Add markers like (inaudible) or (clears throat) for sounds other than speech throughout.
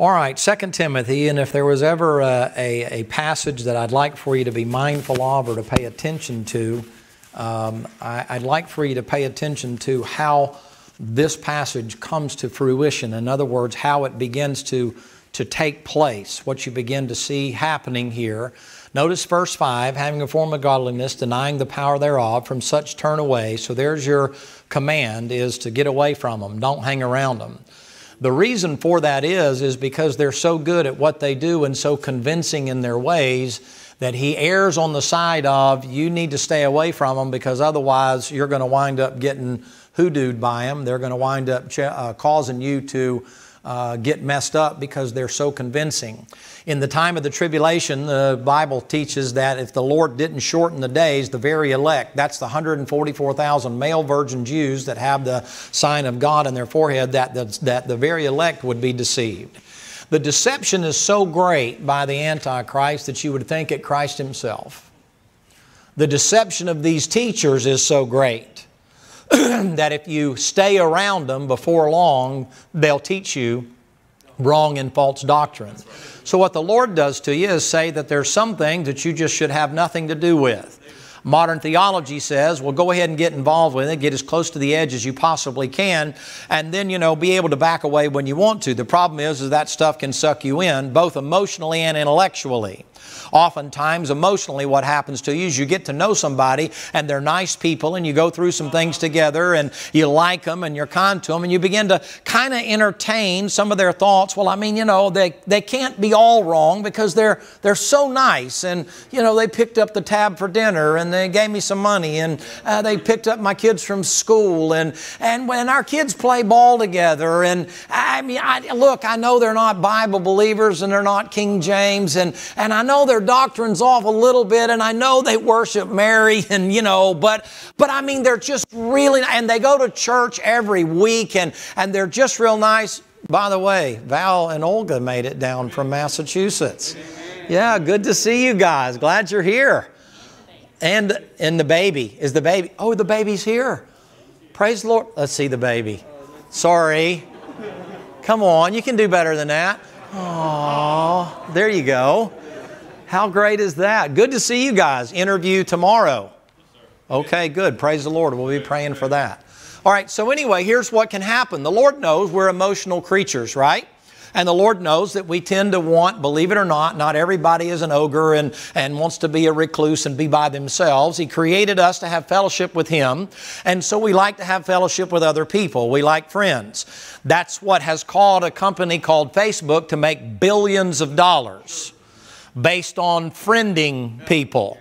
All right, 2 Timothy, and if there was ever a, a, a, passage that I'd like for you to be mindful of or to pay attention to, um, I, I'd like for you to pay attention to how this passage comes to fruition. In other words, how it begins to, to take place, what you begin to see happening here. Notice verse 5 having a form of godliness, denying the power thereof, from such turn away. So there's your command is to get away from them, don't hang around them. The reason for that is, is because they're so good at what they do and so convincing in their ways that he errs on the side of you need to stay away from them because otherwise you're going to wind up getting hoodooed by them. They're going to wind up ch- uh, causing you to uh, get messed up because they're so convincing. In the time of the tribulation, the Bible teaches that if the Lord didn't shorten the days, the very elect, that's the 144,000 male virgin Jews that have the sign of God in their forehead, that the, that the very elect would be deceived. The deception is so great by the Antichrist that you would think it Christ Himself. The deception of these teachers is so great (clears throat) that if you stay around them before long, they'll teach you wrong and false doctrine. So, what the Lord does to you is say that there's some things that you just should have nothing to do with. Modern theology says, well, go ahead and get involved with it, get as close to the edge as you possibly can, and then, you know, be able to back away when you want to. The problem is, is that stuff can suck you in, both emotionally and intellectually. Oftentimes, emotionally, what happens to you is you get to know somebody and they're nice people and you go through some things together and you like them and you're kind to them and you begin to kind of entertain some of their thoughts. Well, I mean, you know, they, they can't be all wrong because they're, they're so nice and, you know, they picked up the tab for dinner and they gave me some money and uh, they picked up my kids from school and, and when our kids play ball together and I mean, I, look, I know they're not Bible believers and they're not King James and, and I know their doctrines off a little bit, and I know they worship Mary, (laughs) and you know, but but I mean, they're just really, and they go to church every week, and and they're just real nice. By the way, Val and Olga made it down from Massachusetts. Yeah, good to see you guys. Glad you're here. And and the baby is the baby. Oh, the baby's here. Praise the Lord. Let's see the baby. Sorry. Come on, you can do better than that. Oh, there you go. How great is that? Good to see you guys. Interview tomorrow. Okay, good. Praise the Lord. We'll be praying for that. All right, so anyway, here's what can happen. The Lord knows we're emotional creatures, right? And the Lord knows that we tend to want, believe it or not, not everybody is an ogre and, and wants to be a recluse and be by themselves. He created us to have fellowship with Him. And so we like to have fellowship with other people. We like friends. That's what has called a company called Facebook to make billions of dollars based on friending people.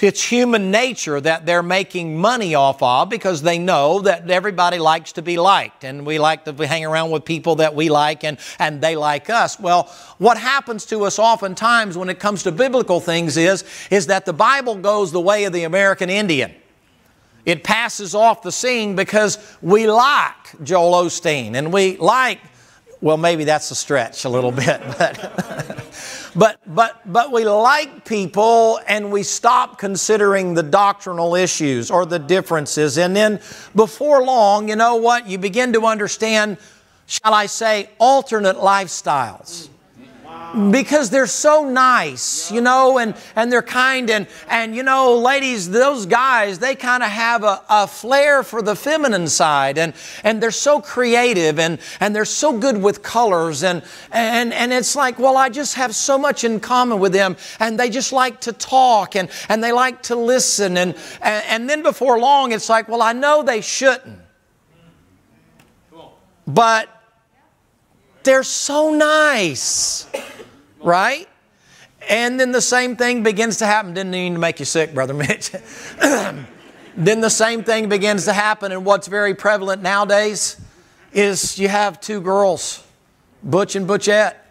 It's human nature that they're making money off of because they know that everybody likes to be liked and we like to hang around with people that we like and, and they like us. Well, what happens to us oftentimes when it comes to biblical things is, is that the Bible goes the way of the American Indian. It passes off the scene because we like Joel Osteen and we like, well, maybe that's a stretch a little bit, (laughs) but. But, but, but we like people and we stop considering the doctrinal issues or the differences. And then before long, you know what? You begin to understand, shall I say, alternate lifestyles because they're so nice, you know, and, and they're kind. And, and, you know, ladies, those guys, they kind of have a, a flair for the feminine side. And, and they're so creative and, and they're so good with colors. And, and, and it's like, well, I just have so much in common with them. And they just like to talk and, and they like to listen. And, and, and then before long, it's like, well, I know they shouldn't. But they're so nice right? And then the same thing begins to happen. Didn't mean to make you sick, Brother Mitch. (coughs) then the same thing begins to happen, and what's very prevalent nowadays is you have two girls, Butch and Butchette.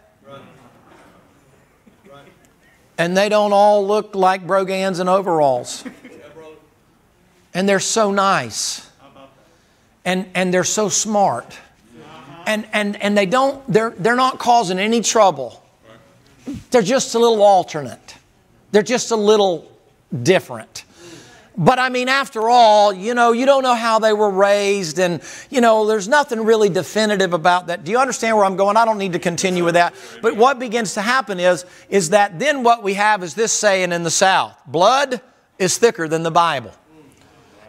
And they don't all look like brogans and overalls. And they're so nice. And, and they're so smart. And, and, and they don't, they're, they're not causing any trouble they're just a little alternate. They're just a little different. But I mean, after all, you know, you don't know how they were raised, and, you know, there's nothing really definitive about that. Do you understand where I'm going? I don't need to continue with that. But what begins to happen is, is that then what we have is this saying in the South blood is thicker than the Bible.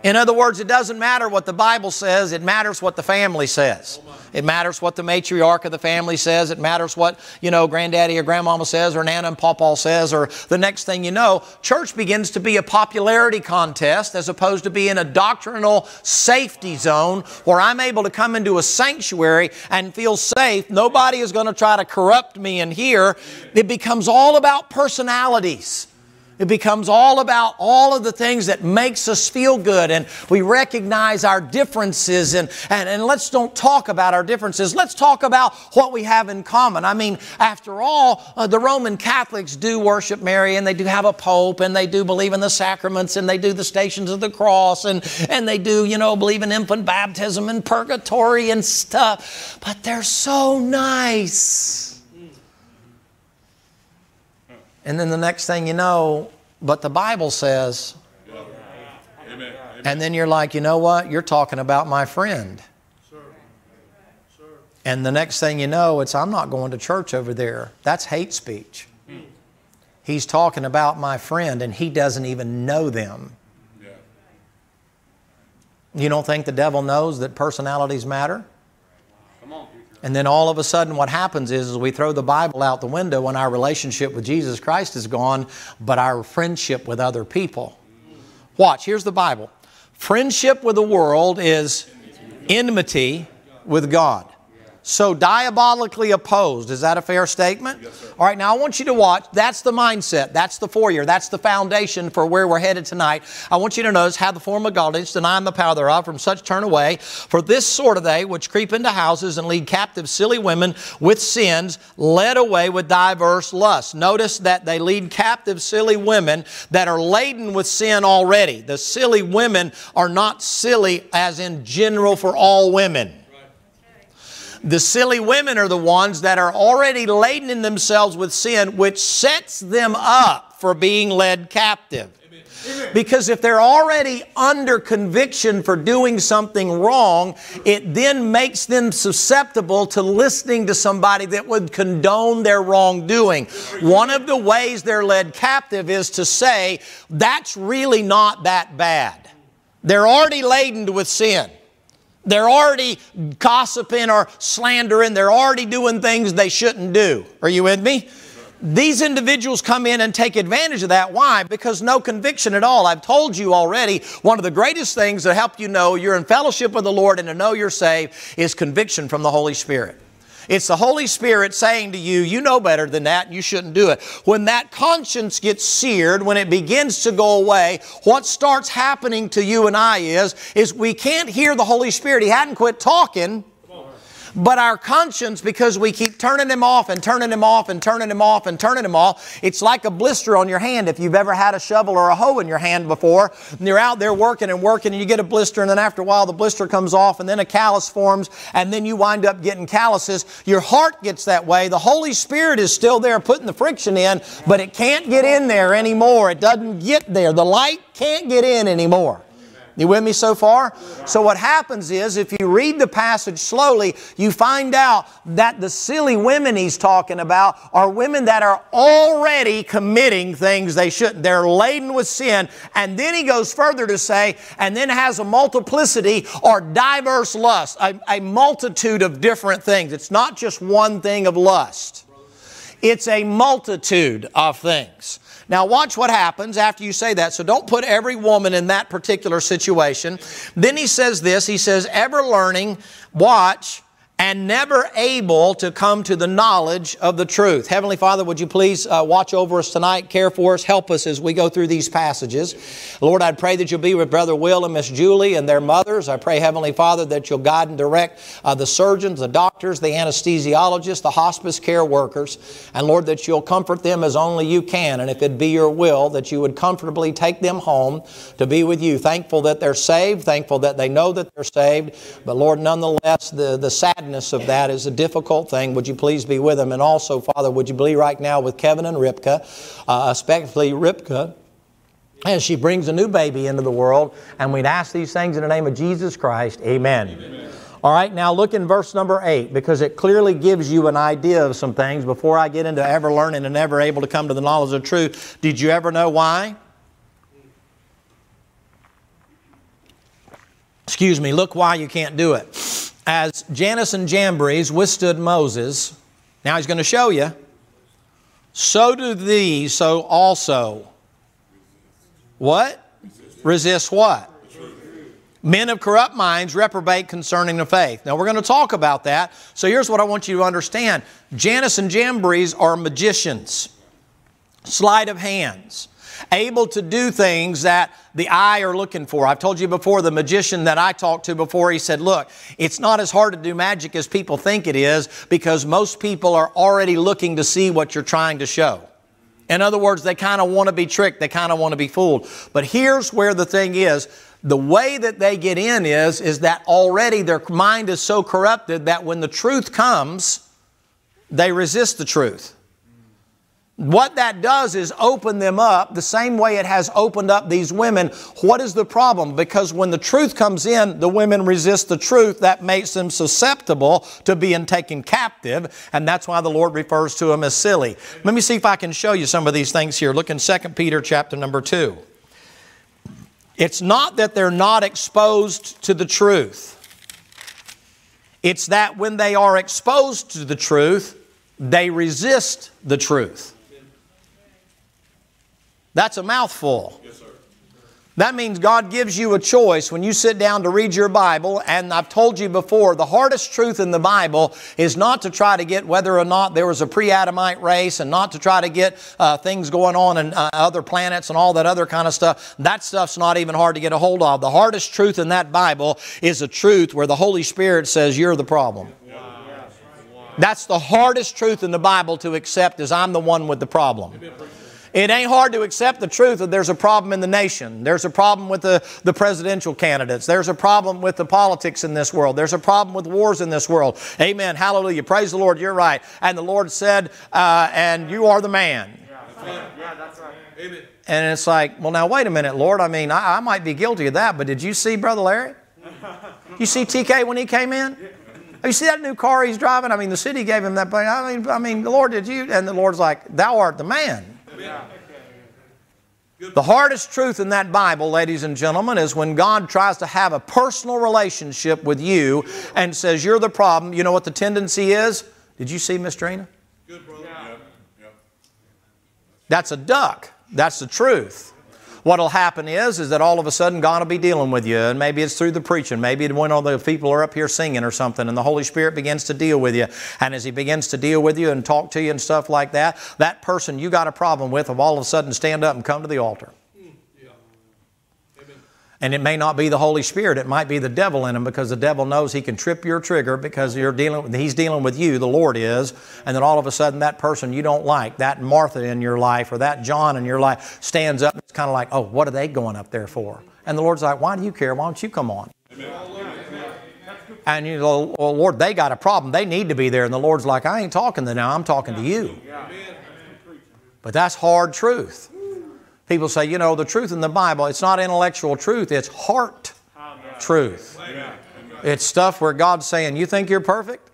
In other words, it doesn't matter what the Bible says, it matters what the family says. It matters what the matriarch of the family says. It matters what, you know, granddaddy or grandmama says or Nana and Pawpaw says or the next thing you know, church begins to be a popularity contest as opposed to being a doctrinal safety zone where I'm able to come into a sanctuary and feel safe. Nobody is going to try to corrupt me in here. It becomes all about personalities. It becomes all about all of the things that makes us feel good and we recognize our differences and, and, and let's don't talk about our differences. Let's talk about what we have in common. I mean, after all, uh, the Roman Catholics do worship Mary and they do have a pope and they do believe in the sacraments and they do the stations of the cross and, and they do, you know, believe in infant baptism and purgatory and stuff. But they're so nice. And then the next thing you know, but the Bible says, and then you're like, you know what? You're talking about my friend. And the next thing you know, it's, I'm not going to church over there. That's hate speech. He's talking about my friend and he doesn't even know them. You don't think the devil knows that personalities matter? And then all of a sudden, what happens is, is we throw the Bible out the window when our relationship with Jesus Christ is gone, but our friendship with other people. Watch, here's the Bible. Friendship with the world is enmity with God. So diabolically opposed. Is that a fair statement? Yes, sir. All right, now I want you to watch. That's the mindset. That's the foyer. That's the foundation for where we're headed tonight. I want you to notice how the form of godliness, denying the power thereof, from such turn away. For this sort of they, which creep into houses and lead captive silly women with sins, led away with diverse lusts. Notice that they lead captive silly women that are laden with sin already. The silly women are not silly as in general for all women. The silly women are the ones that are already laden in themselves with sin, which sets them up for being led captive. Because if they're already under conviction for doing something wrong, it then makes them susceptible to listening to somebody that would condone their wrongdoing. One of the ways they're led captive is to say, that's really not that bad. They're already laden with sin. They're already gossiping or slandering. They're already doing things they shouldn't do. Are you with me? These individuals come in and take advantage of that. Why? Because no conviction at all. I've told you already, one of the greatest things that help you know you're in fellowship with the Lord and to know you're saved is conviction from the Holy Spirit. It's the Holy Spirit saying to you, you know better than that, and you shouldn't do it. When that conscience gets seared, when it begins to go away, what starts happening to you and I is, is we can't hear the Holy Spirit. He hadn't quit talking. But our conscience, because we keep turning him off and turning him off and turning him off and turning him off, it's like a blister on your hand. If you've ever had a shovel or a hoe in your hand before, and you're out there working and working and you get a blister, and then after a while the blister comes off and then a callus forms, and then you wind up getting calluses. Your heart gets that way. The Holy Spirit is still there putting the friction in, but it can't get in there anymore. It doesn't get there. The light can't get in anymore. You with me so far? So what happens is if you read the passage slowly, you find out that the silly women he's talking about are women that are already committing things they shouldn't. They're laden with sin. And then he goes further to say, and then has a multiplicity or diverse lust, a, a multitude of different things. It's not just one thing of lust. It's a multitude of things. Now, watch what happens after you say that. So, don't put every woman in that particular situation. Then he says this He says, ever learning, watch, and never able to come to the knowledge of the truth. Heavenly Father, would you please uh, watch over us tonight, care for us, help us as we go through these passages. Lord, I pray that you'll be with Brother Will and Miss Julie and their mothers. I pray, Heavenly Father, that you'll guide and direct uh, the surgeons, the doctors, the anesthesiologists, the hospice care workers, and Lord, that you'll comfort them as only you can. And if it be your will, that you would comfortably take them home to be with you. Thankful that they're saved, thankful that they know that they're saved, but Lord, nonetheless, the, the sadness of that is a difficult thing. Would you please be with them? And also, Father, would you be right now with Kevin and Ripka, uh, especially Ripka, as she brings a new baby into the world. And we'd ask these things in the name of Jesus Christ. Amen. Amen. All right, now look in verse number 8 because it clearly gives you an idea of some things before I get into ever learning and ever able to come to the knowledge of truth. Did you ever know why? Excuse me, look why you can't do it. As Jannes and Jambres withstood Moses, now he's going to show you, so do these, so also. What? Resist what? Men of corrupt minds reprobate concerning the faith. Now we're going to talk about that. So here's what I want you to understand. Jannes and Jambres are magicians, sleight of hands, able to do things that the eye are looking for. I've told you before, the magician that I talked to before, he said, look, it's not as hard to do magic as people think it is because most people are already looking to see what you're trying to show. In other words, they kind of want to be tricked. They kind of want to be fooled. But here's where the thing is the way that they get in is, is that already their mind is so corrupted that when the truth comes, they resist the truth. What that does is open them up the same way it has opened up these women. What is the problem? Because when the truth comes in, the women resist the truth. That makes them susceptible to being taken captive, and that's why the Lord refers to them as silly. Let me see if I can show you some of these things here. Look in 2 Peter chapter number 2. It's not that they're not exposed to the truth. It's that when they are exposed to the truth, they resist the truth. That's a mouthful. Yes, that means God gives you a choice when you sit down to read your Bible. And I've told you before, the hardest truth in the Bible is not to try to get whether or not there was a pre Adamite race and not to try to get uh, things going on in uh, other planets and all that other kind of stuff. That stuff's not even hard to get a hold of. The hardest truth in that Bible is a truth where the Holy Spirit says, You're the problem. That's the hardest truth in the Bible to accept is I'm the one with the problem. It ain't hard to accept the truth that there's a problem in the nation. There's a problem with the, the presidential candidates. There's a problem with the politics in this world. There's a problem with wars in this world. Amen. Hallelujah. Praise the Lord. You're right. And the Lord said, uh, and you are the man. Yeah, that's right. Amen. And it's like, well, now wait a minute, Lord. I mean, I, I might be guilty of that, but did you see Brother Larry? You see TK when he came in? You see that new car he's driving? I mean, the city gave him that. I mean, I mean, the Lord, did you? And the Lord's like, Thou art the man. The hardest truth in that Bible, ladies and gentlemen, is when God tries to have a personal relationship with you and says you're the problem. You know what the tendency is? Did you see Miss Trina? Good, brother. Yeah. Yeah. That's a duck. That's the truth. What'll happen is, is that all of a sudden God will be dealing with you, and maybe it's through the preaching, maybe when all the people are up here singing or something, and the Holy Spirit begins to deal with you. And as He begins to deal with you and talk to you and stuff like that, that person you got a problem with will all of a sudden stand up and come to the altar. And it may not be the Holy Spirit, it might be the devil in him because the devil knows he can trip your trigger because you're dealing he's dealing with you, the Lord is, and then all of a sudden that person you don't like, that Martha in your life or that John in your life stands up. It's kind of like, oh, what are they going up there for? And the Lord's like, why do you care? Why don't you come on? Amen. And you go, well, Lord, they got a problem. They need to be there. And the Lord's like, I ain't talking to them. Now, I'm talking to you. But that's hard truth. People say, you know, the truth in the Bible, it's not intellectual truth, it's heart truth. It's stuff where God's saying, You think you're perfect?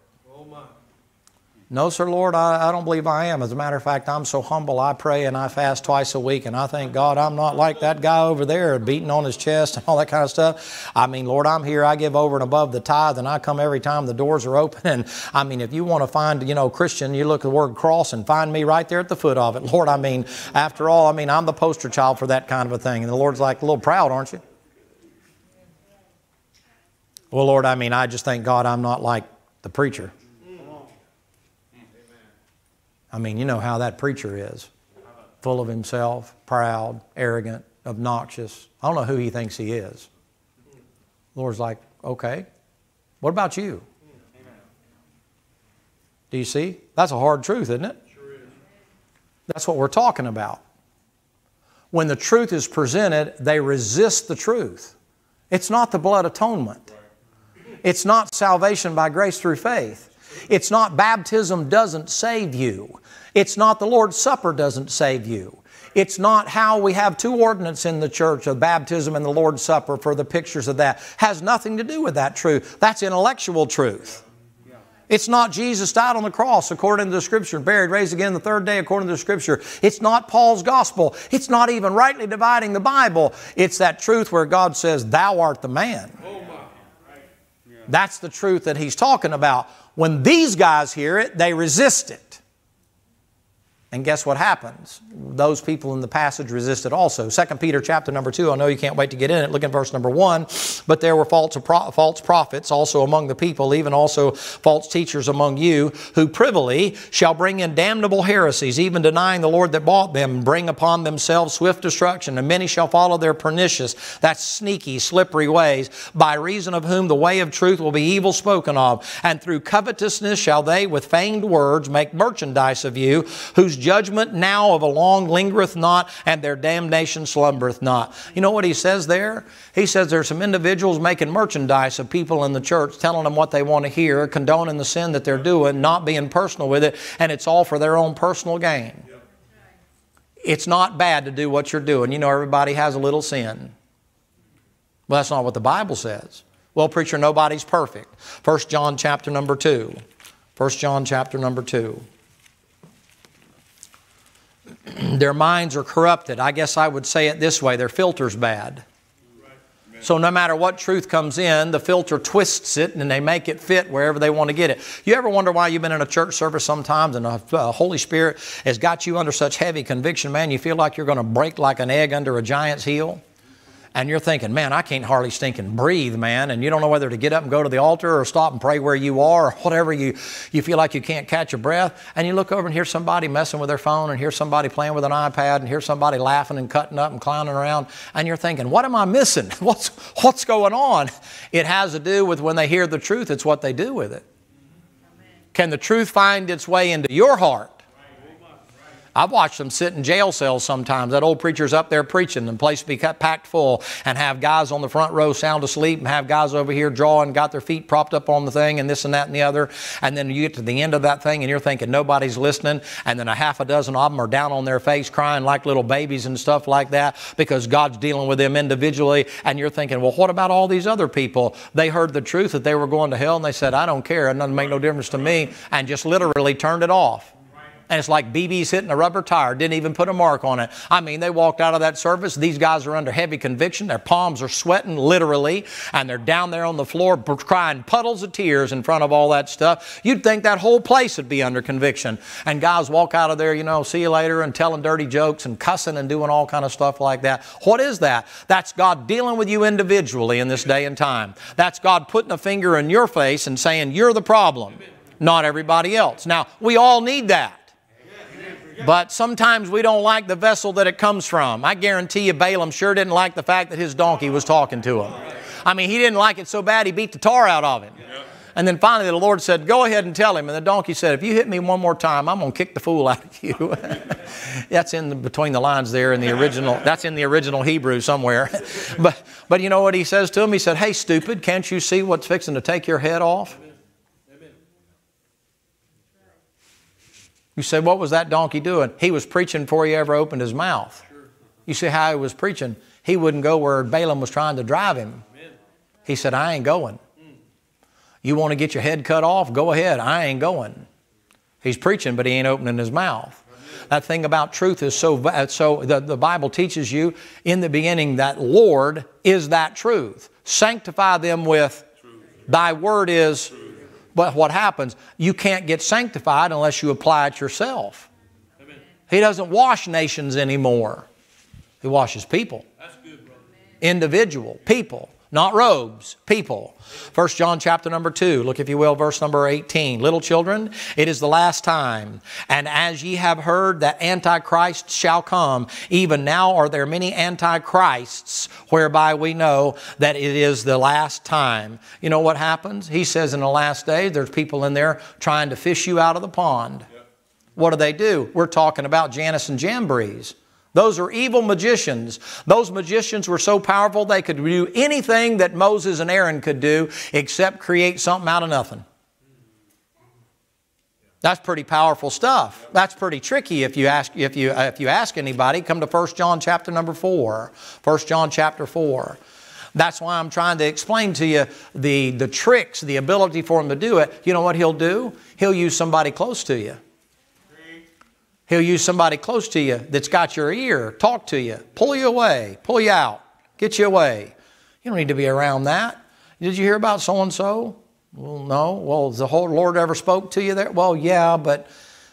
No, sir, Lord, I, I, don't believe I am. As a matter of fact, I'm so humble, I pray and I fast twice a week, and I thank God I'm not like that guy over there beating on his chest and (laughs) all that kind of stuff. I mean, Lord, I'm here, I give over and above the tithe, and I come every time the doors are (laughs) open. And I mean, if you want to find, you know, Christian, you look at the word cross and find me right there at the foot of it. (laughs) Lord, I mean, after all, I mean, I'm the poster child for that kind of a thing. And the Lord's like, a little proud, aren't you? Well, Lord, I mean, I just thank God I'm not like the preacher. I mean, you know how that preacher is full of himself, proud, arrogant, obnoxious. I don't know who he thinks he is. The Lord's like, okay, what about you? Do you see? That's a hard truth, isn't it? That's what we're talking about. When the truth is presented, they resist the truth. It's not the blood atonement. It's not salvation by grace through faith. It's not baptism doesn't save you. It's not the Lord's Supper doesn't save you. It's not how we have two ordinances in the church of baptism and the Lord's Supper for the pictures of that. Has nothing to do with that truth. That's intellectual truth. It's not Jesus died on the cross according to the Scripture, buried, raised again the third day according to the Scripture. It's not Paul's gospel. It's not even rightly dividing the Bible. It's that truth where God says, Thou art the man. That's the truth that he's talking about. When these guys hear it, they resist it. And guess what happens? Those people in the passage resisted also. 2 Peter chapter number 2, I know you can't wait to get in it. Look at verse number 1. But there were false, false prophets also among the people, even also false teachers among you, who privily shall bring in damnable heresies, even denying the Lord that bought them, bring upon themselves swift destruction. And many shall follow their pernicious, that's sneaky, slippery ways, by reason of whom the way of truth will be evil spoken of. And through covetousness shall they with feigned words make merchandise of you, whose judgment now of a long lingereth not, and their damnation slumbereth not. You know what he says there? He says there's some individuals making merchandise of people in the church, telling them what they want to hear, condoning the sin that they're doing, not being personal with it, and it's all for their own personal gain. It's not bad to do what you're doing. You know, everybody has a little sin. Well, that's not what the Bible says. Well, preacher, nobody's perfect. 1 John chapter number 2. 1 John chapter number 2. Their minds are corrupted. I guess I would say it this way their filter's bad. So no matter what truth comes in, the filter twists it and they make it fit wherever they want to get it. You ever wonder why you've been in a church service sometimes and the Holy Spirit has got you under such heavy conviction, man, you feel like you're going to break like an egg under a giant's heel? And you're thinking, man, I can't hardly stink and breathe, man, and you don't know whether to get up and go to the altar or stop and pray where you are or whatever you, you feel like you can't catch a breath, and you look over and hear somebody messing with their phone and hear somebody playing with an iPad and hear somebody laughing and cutting up and clowning around, and you're thinking, what am I missing? (laughs) What's, what's going on? It has to do with when they hear the truth, it's what they do with it. Can the truth find its way into your heart? I've watched them sit in jail cells sometimes. That old preacher's up there preaching, and the place be packed full, and have guys on the front row sound asleep, and have guys over here drawing, got their feet propped up on the thing, and this and that and the other. And then you get to the end of that thing, and you're thinking nobody's listening, and then a half a dozen of them are down on their face crying like little babies and stuff like that because God's dealing with them individually. And you're thinking, well, what about all these other people? They heard the truth that they were going to hell, and they said, I don't care, it doesn't make no difference to me, and just literally turned it off and it's like BB's hitting a rubber tire, didn't even put a mark on it. I mean, they walked out of that service. These guys are under heavy conviction. Their palms are sweating, literally, and they're down there on the floor crying puddles of tears in front of all that stuff. You'd think that whole place would be under conviction. And guys walk out of there, you know, see you later, and telling dirty jokes and cussing and doing all kind of stuff like that. What is that? That's God dealing with you individually in this day and time. That's God putting a finger in your face and saying, You're the problem, not everybody else. Now, we all need that. But sometimes we don't like the vessel that it comes from. I guarantee you Balaam sure didn't like the fact that his donkey was talking to him. I mean, he didn't like it so bad he beat the tar out of him. And then finally the Lord said, Go ahead and tell him. And the donkey said, If you hit me one more time, I'm going to kick the fool out of you. (laughs) that's in the, between the lines there in the original. That's in the original Hebrew somewhere. (laughs) but, but you know what he says to him? He said, Hey, stupid, can't you see what's fixing to take your head off? You say, what was that donkey doing? He was preaching before he ever opened his mouth. You see how he was preaching? He wouldn't go where Balaam was trying to drive him. He said, I ain't going. You want to get your head cut off? Go ahead. I ain't going. He's preaching, but he ain't opening his mouth. That thing about truth is so, so the, the Bible teaches you in the beginning that Lord is that truth. Sanctify them with thy word is but what happens? You can't get sanctified unless you apply it yourself. Amen. He doesn't wash nations anymore. He washes people. Good, Individual, people not robes, people. 1 John chapter number 2, look if you will, verse number 18. Little children, it is the last time. And as ye have heard that Antichrist shall come, even now are there many Antichrists, whereby we know that it is the last time. You know what happens? He says in the last days, there's people in there trying to fish you out of the pond. What do they do? We're talking about Jannes and Jambres. Those are evil magicians. Those magicians were so powerful they could do anything that Moses and Aaron could do except create something out of nothing. That's pretty powerful stuff. That's pretty tricky if you ask if you if you ask anybody. Come to 1 John chapter number 4. 1 John chapter 4. That's why I'm trying to explain to you the, the tricks, the ability for him to do it. You know what he'll do? He'll use somebody close to you. He'll use somebody close to you that's got your ear, talk to you, pull you away, pull you out, get you away. You don't need to be around that. Did you hear about so and so? Well, no. Well, the whole Lord ever spoke to you there? Well, yeah, but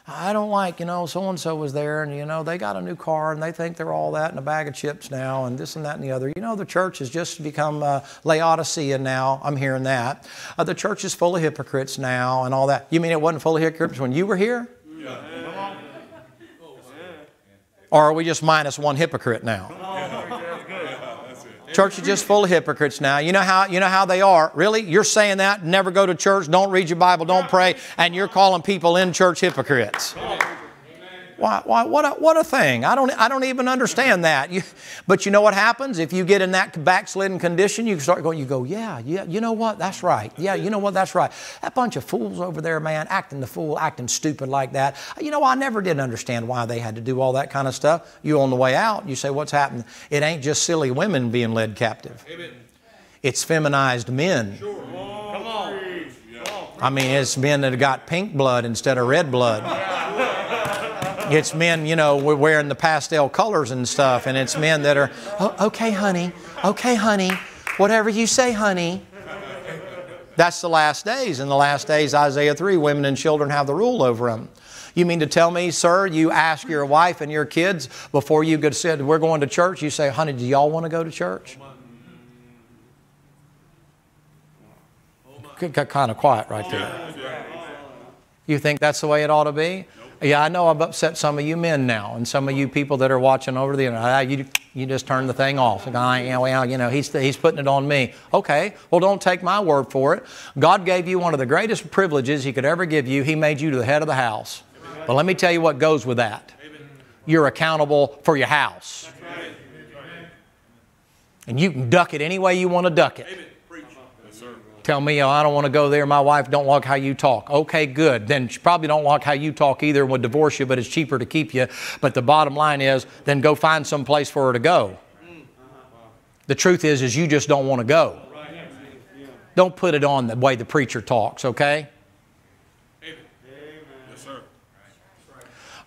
I don't like, you know, so and so was there and, you know, they got a new car and they think they're all that and a bag of chips now and this and that and the other. You know, the church has just become uh, Laodicea now. I'm hearing that. Uh, the church is full of hypocrites now and all that. You mean it wasn't full of hypocrites when you were here? Yeah. Or are we just minus one hypocrite now? Church is just full of hypocrites now. You know how you know how they are. Really? You're saying that? Never go to church, don't read your Bible, don't pray, and you're calling people in church hypocrites. Why, why, what, a, what a thing. I don't, I don't even understand that. You, but you know what happens? If you get in that backslidden condition, you start going, you go, yeah, yeah, you know what? That's right. Yeah, you know what? That's right. That bunch of fools over there, man, acting the fool, acting stupid like that. You know, I never did understand why they had to do all that kind of stuff. You on the way out, you say, what's happening? It ain't just silly women being led captive. Amen. It's feminized men. Sure. Come on. I mean, it's men that have got pink blood instead of red blood. It's men, you know, wearing the pastel colors and stuff, and it's men that are, oh, okay, honey, okay, honey, whatever you say, honey. That's the last days. In the last days, Isaiah 3, women and children have the rule over them. You mean to tell me, sir, you ask your wife and your kids before you get said, we're going to church, you say, honey, do y'all want to go to church? Got kind of quiet right there. You think that's the way it ought to be? Yeah, I know I've upset some of you men now, and some of you people that are watching over the internet. Ah, you, you just turn the thing off. I, well, you know, he's, he's putting it on me. Okay, well, don't take my word for it. God gave you one of the greatest privileges He could ever give you. He made you the head of the house. But let me tell you what goes with that. You're accountable for your house. And you can duck it any way you want to duck it tell me, oh, I don't want to go there. My wife don't like how you talk. Okay, good. Then she probably don't like how you talk either and would divorce you, but it's cheaper to keep you. But the bottom line is, then go find some place for her to go. The truth is, is you just don't want to go. Don't put it on the way the preacher talks, okay?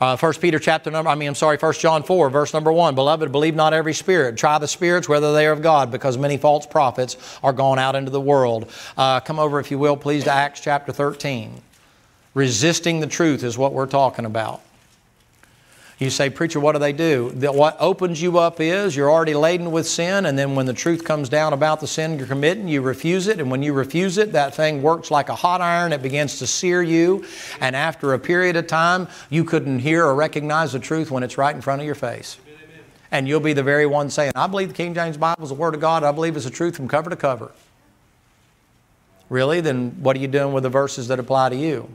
Uh, 1 Peter chapter number, I mean, I'm sorry, 1 John 4, verse number 1. Beloved, believe not every spirit. Try the spirits whether they are of God, because many false prophets are gone out into the world. Uh, come over, if you will, please, to Acts chapter 13. Resisting the truth is what we're talking about. You say, Preacher, what do they do? What opens you up is you're already laden with sin, and then when the truth comes down about the sin you're committing, you refuse it. And when you refuse it, that thing works like a hot iron. It begins to sear you. And after a period of time, you couldn't hear or recognize the truth when it's right in front of your face. And you'll be the very one saying, I believe the King James Bible is the Word of God. I believe it's the truth from cover to cover. Really? Then what are you doing with the verses that apply to you?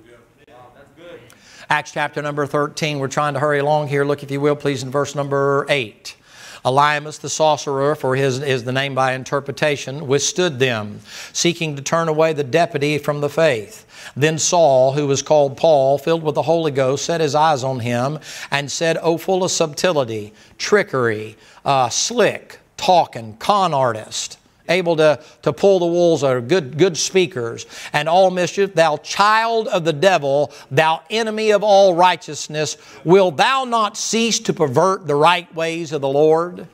Acts chapter number 13. We're trying to hurry along here. Look, if you will, please, in verse number 8. Elymas the sorcerer, for his is the name by interpretation, withstood them, seeking to turn away the deputy from the faith. Then Saul, who was called Paul, filled with the Holy Ghost, set his eyes on him and said, O full of subtlety, trickery, uh, slick, talking, con artist able to, to pull the wools are good, good speakers, and all mischief, thou child of the devil, thou enemy of all righteousness, will thou not cease to pervert the right ways of the Lord?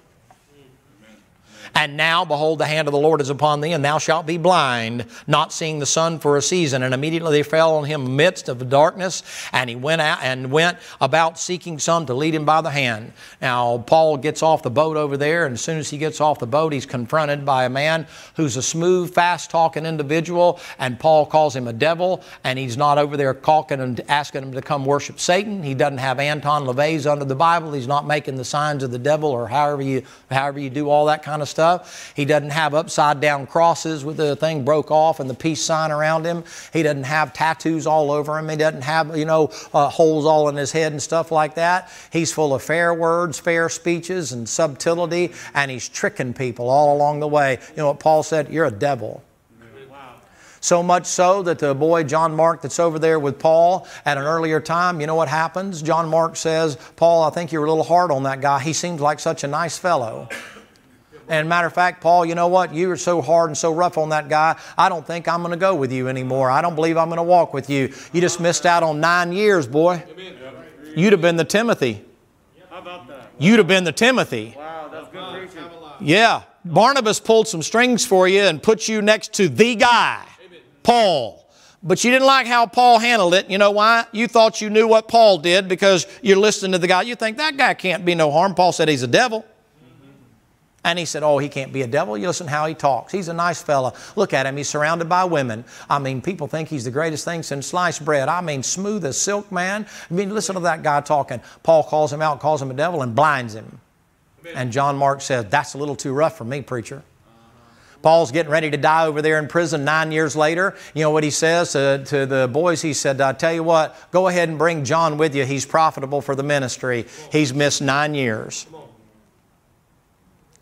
And now, behold, the hand of the Lord is upon thee, and thou shalt be blind, not seeing the sun for a season. And immediately they fell on him midst of darkness, and he went out and went about seeking some to lead him by the hand. Now, Paul gets off the boat over there, and as soon as he gets off the boat, he's confronted by a man who's a smooth, fast talking individual, and Paul calls him a devil, and he's not over there caulking and asking him to come worship Satan. He doesn't have Anton LaVey's under the Bible. He's not making the signs of the devil or however you, however you do all that kind of stuff stuff. He doesn't have upside down crosses with the thing broke off and the peace sign around him. He doesn't have tattoos all over him. He doesn't have, you know, uh, holes all in his head and stuff like that. He's full of fair words, fair speeches, and subtlety, and he's tricking people all along the way. You know what Paul said? You're a devil. So much so that the boy John Mark that's over there with Paul at an earlier time, you know what happens? John Mark says, Paul, I think you're a little hard on that guy. He seems like such a nice fellow. And matter of fact, Paul, you know what? You are so hard and so rough on that guy. I don't think I'm going to go with you anymore. I don't believe I'm going to walk with you. You just missed out on nine years, boy. You'd have been the Timothy. How about that? You'd have been the Timothy. Wow, that's good preaching. Yeah. Barnabas pulled some strings for you and put you next to the guy, Paul. But you didn't like how Paul handled it. You know why? You thought you knew what Paul did because you're listening to the guy. You think that guy can't be no harm. Paul said he's a devil. And he said, Oh, he can't be a devil. You listen how he talks. He's a nice fella. Look at him. He's surrounded by women. I mean, people think he's the greatest thing since sliced bread. I mean, smooth as silk, man. I mean, listen to that guy talking. Paul calls him out, calls him a devil, and blinds him. And John Mark says, That's a little too rough for me, preacher. Paul's getting ready to die over there in prison nine years later. You know what he says to, to the boys? He said, I tell you what, go ahead and bring John with you. He's profitable for the ministry. He's missed nine years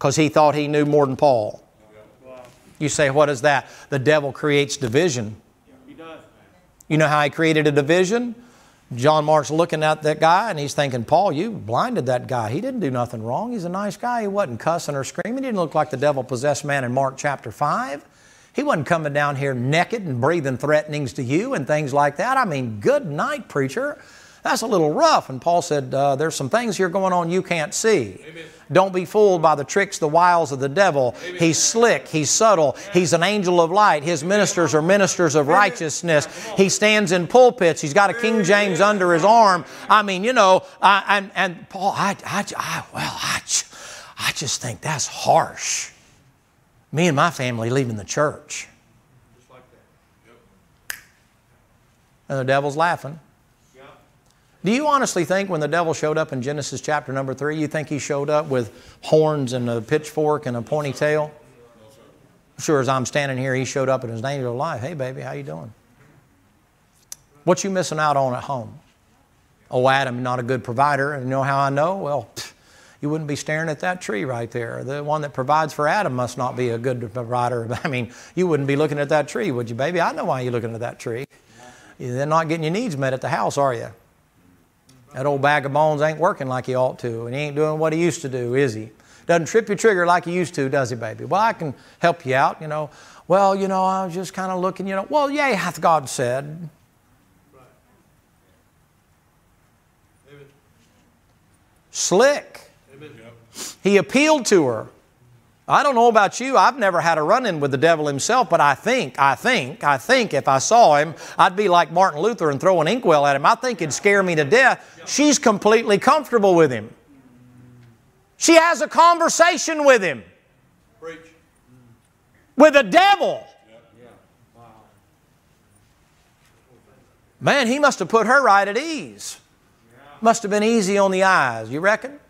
because he thought he knew more than Paul. You say, What is that? The devil creates division. He does. You know how he created a division? John Mark's looking at that guy and he's thinking, Paul, you blinded that guy. He didn't do nothing wrong. He's a nice guy. He wasn't cussing or screaming. He didn't look like the devil possessed man in Mark chapter 5. He wasn't coming down here naked and breathing threatenings to you and things like that. I mean, good night, preacher. That's a little rough. And Paul said, uh, There's some things here going on you can't see. Amen. Don't be fooled by the tricks, the wiles of the devil. He's slick, he's subtle, he's an angel of light. His ministers are ministers of righteousness. He stands in pulpits, he's got a King James under his arm. I mean, you know, uh, and, and Paul, I, I, I well, I, I just think that's harsh. Me and my family leaving the church. And the devil's laughing. Do you honestly think when the devil showed up in Genesis chapter number three, you think he showed up with horns and a pitchfork and a pointy tail? Sure as I'm standing here, he showed up in his angel life. Hey, baby, how you doing? What you missing out on at home? Oh, Adam, not a good provider. And you know how I know? Well, you wouldn't be staring at that tree right there. The one that provides for Adam must not be a good provider. (laughs) I mean, you wouldn't be looking at that tree, would you, baby? I know why you're looking at that tree. They're not getting your needs met at the house, are you? That old bag of bones ain't working like he ought to, and he ain't doing what he used to do, is he? Doesn't trip your trigger like he used to, does he, baby? Well, I can help you out, you know. Well, you know, I was just kind of looking, you know. Well, yea, hath God said. Right. Slick. Amen. He appealed to her. I don't know about you. I've never had a run in with the devil himself, but I think, I think, I think if I saw him, I'd be like Martin Luther and throw an inkwell at him. I think it'd scare me to death. She's completely comfortable with him. She has a conversation with him, Preach. with the devil. Man, he must have put her right at ease. Must have been easy on the eyes, you reckon?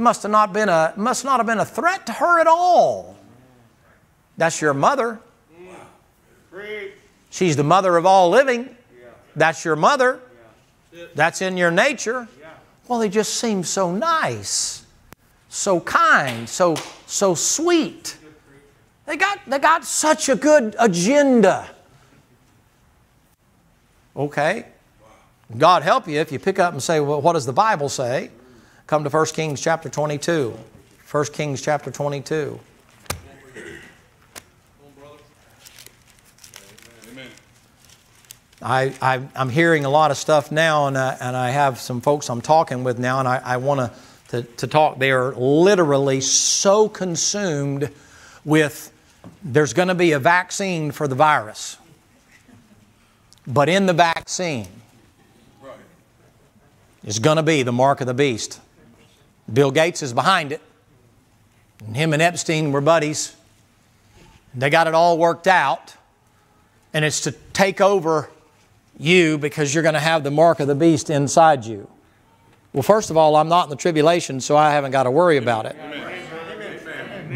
Must have not been a must not have been a threat to her at all. That's your mother. She's the mother of all living. That's your mother. That's in your nature. Well, they just seem so nice, so kind, so so sweet. They got they got such a good agenda. Okay. God help you if you pick up and say, well, what does the Bible say? Come to 1 Kings chapter 22. 1 Kings chapter 22. Come on, brother. Amen. I, I, I'm hearing a lot of stuff now, and, uh, and I have some folks I'm talking with now, and I, I want to, to talk. They are literally so consumed with there's going to be a vaccine for the virus. But in the vaccine Right. is going to be the mark of the beast. Bill Gates is behind it. And him and Epstein were buddies. They got it all worked out. And it's to take over you because you're going to have the mark of the beast inside you. Well, first of all, I'm not in the tribulation, so I haven't got to worry about it.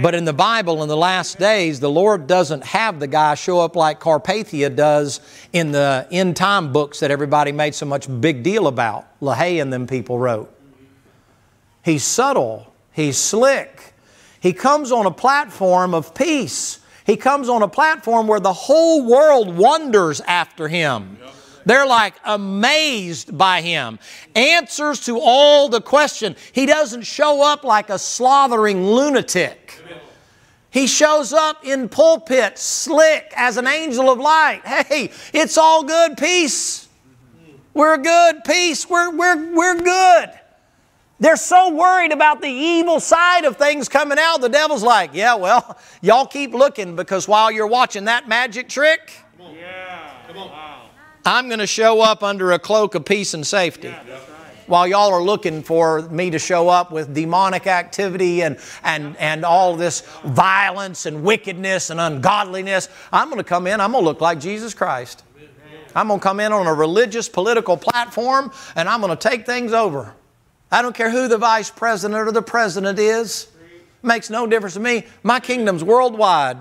But in the Bible, in the last days, the Lord doesn't have the guy show up like Carpathia does in the end time books that everybody made so much big deal about. LaHaye and them people wrote. He's subtle. He's slick. He comes on a platform of peace. He comes on a platform where the whole world wonders after him. They're like amazed by him. Answers to all the question. He doesn't show up like a slothering lunatic. He shows up in pulpit slick as an angel of light. Hey, it's all good, peace. We're good, peace. We're, we're, we're good. They're so worried about the evil side of things coming out. The devil's like, yeah, well, (laughs) y'all keep looking because while you're watching that magic trick, Yeah. Come on. Wow. I'm going to show up under a cloak of peace and safety. While y'all are looking for me to show up with demonic activity and, and, and all this violence and wickedness and ungodliness, I'm going to come in, I'm going to look like Jesus Christ. I'm going to come in on a religious political platform and I'm going to take things over. I don't care who the vice president or the president is. Makes no difference to me. My kingdom's worldwide.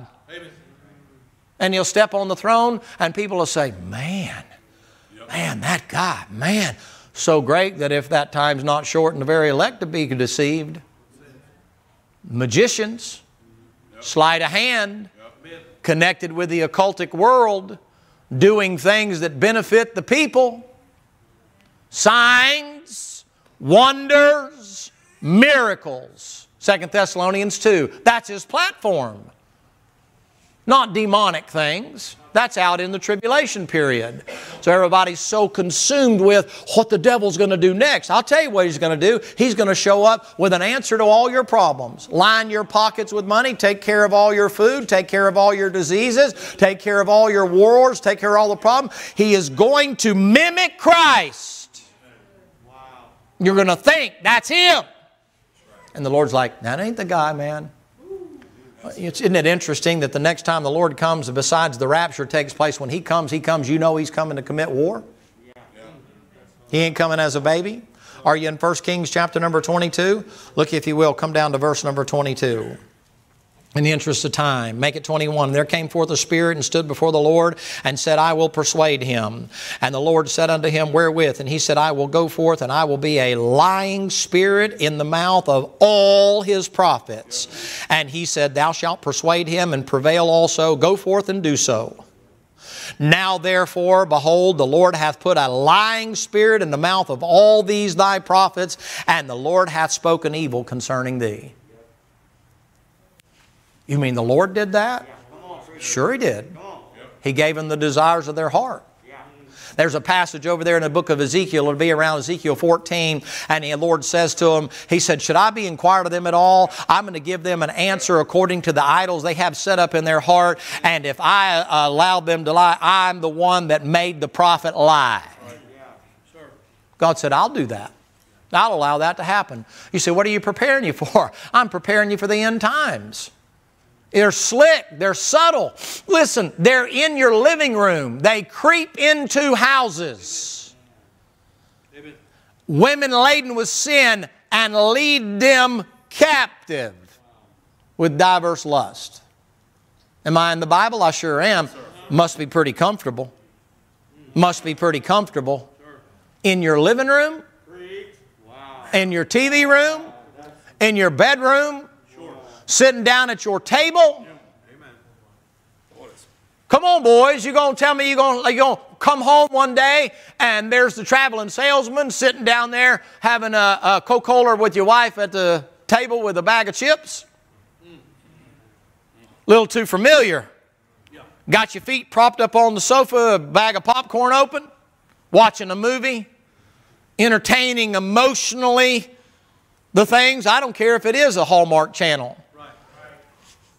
And he'll step on the throne, and people will say, Man, man, that guy, man, so great that if that time's not short and the very elect to be deceived, magicians, sleight of hand, connected with the occultic world, doing things that benefit the people, signs, wonders, miracles. Second Thessalonians 2. That's his platform not demonic things. That's out in the tribulation period. So everybody's so consumed with what the devil's going to do next. I'll tell you what he's going to do. He's going to show up with an answer to all your problems. Line your pockets with money, take care of all your food, take care of all your diseases, take care of all your wars, take care of all the problems. He is going to mimic Christ. You're going to think that's him. And the Lord's like, that ain't the guy, man. It's, isn't it interesting that the next time the Lord comes, besides the rapture takes place, when He comes, He comes, you know He's coming to commit war? He ain't coming as a baby. Are you in 1 Kings chapter number 22? Look, if you will, come down to verse number 22. In the interest of time, make it 21. There came forth a spirit and stood before the Lord and said, I will persuade him. And the Lord said unto him, Wherewith? And he said, I will go forth and I will be a lying spirit in the mouth of all his prophets. And he said, Thou shalt persuade him and prevail also. Go forth and do so. Now therefore, behold, the Lord hath put a lying spirit in the mouth of all these thy prophets, and the Lord hath spoken evil concerning thee. You mean the Lord did that? Sure, He did. He gave them the desires of their heart. There's a passage over there in the book of Ezekiel, it'll be around Ezekiel 14, and the Lord says to him, He said, Should I be inquired of them at all? I'm going to give them an answer according to the idols they have set up in their heart, and if I uh, allow them to lie, I'm the one that made the prophet lie. God said, I'll do that. I'll allow that to happen. You say, What are you preparing you for? (laughs) I'm preparing you for the end times. They're slick, they're subtle. Listen, they're in your living room, they creep into houses. Amen. Women laden with sin and lead them captive with diverse lust. Am I in the Bible? I sure am. Must be pretty comfortable. Must be pretty comfortable. In your living room, in your TV room, in your bedroom. Sitting down at your table. Come on, boys. You're going to tell me you're going you're to come home one day and there's the traveling salesman sitting down there having a, a Coca Cola with your wife at the table with a bag of chips? Little too familiar. Got your feet propped up on the sofa, a bag of popcorn open, watching a movie, entertaining emotionally the things. I don't care if it is a Hallmark channel.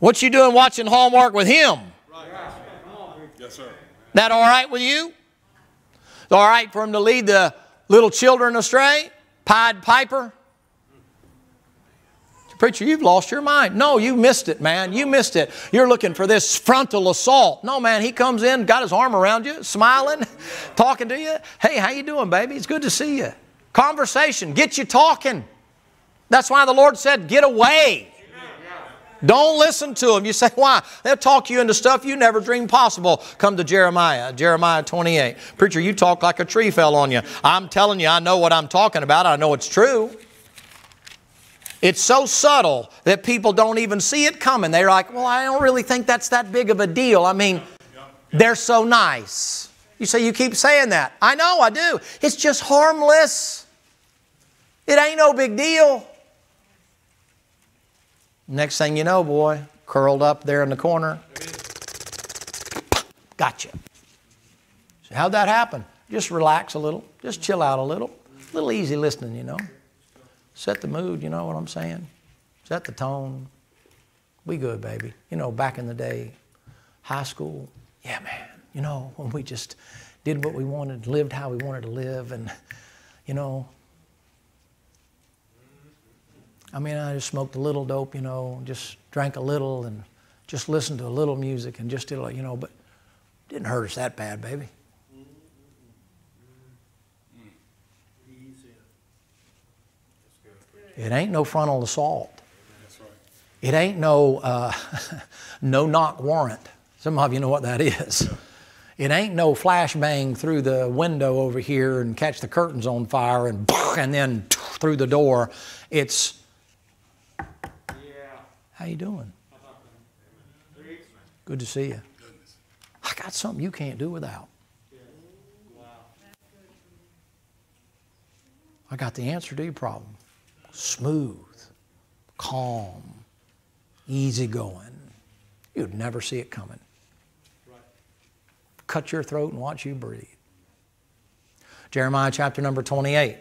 What you doing watching Hallmark with him? Right. Come on. Yes, sir. That all right with you? It's all right for him to lead the little children astray? Pied Piper? Preacher, you've lost your mind. No, you missed it, man. You missed it. You're looking for this frontal assault. No, man, he comes in, got his arm around you, smiling, (laughs) talking to you. Hey, how you doing, baby? It's good to see you. Conversation, get you talking. That's why the Lord said, get away. Don't listen to them. You say, why? They'll talk you into stuff you never dreamed possible. Come to Jeremiah, Jeremiah 28. Preacher, you talk like a tree fell on you. I'm telling you, I know what I'm talking about. I know it's true. It's so subtle that people don't even see it coming. They're like, well, I don't really think that's that big of a deal. I mean, they're so nice. You say, you keep saying that. I know, I do. It's just harmless. It ain't no big deal. Next thing you know, boy, curled up there in the corner. Gotcha. So how'd that happen? Just relax a little. Just chill out a little. A little easy listening, you know. Set the mood, you know what I'm saying? Set the tone. We good, baby. You know, back in the day, high school, yeah, man. You know, (laughs) when we just did what we wanted, lived how we wanted to live, and, you know, I mean, I just smoked a little dope, you know, just drank a little and just listened to a little music and just did, like, you know, but didn't hurt us that bad, baby. It ain't no frontal assault. It ain't no uh, (laughs) no knock warrant. Some of you know what that is. It ain't no flashbang through the window over here and catch the curtains on fire and (laughs) and then (laughs) through the door. It's. How you doing? Good to see you. I got something you can't do without. I got the answer to your problem. Smooth, calm, easygoing. You'd never see it coming. Cut your throat and watch you breathe. Jeremiah chapter number 28.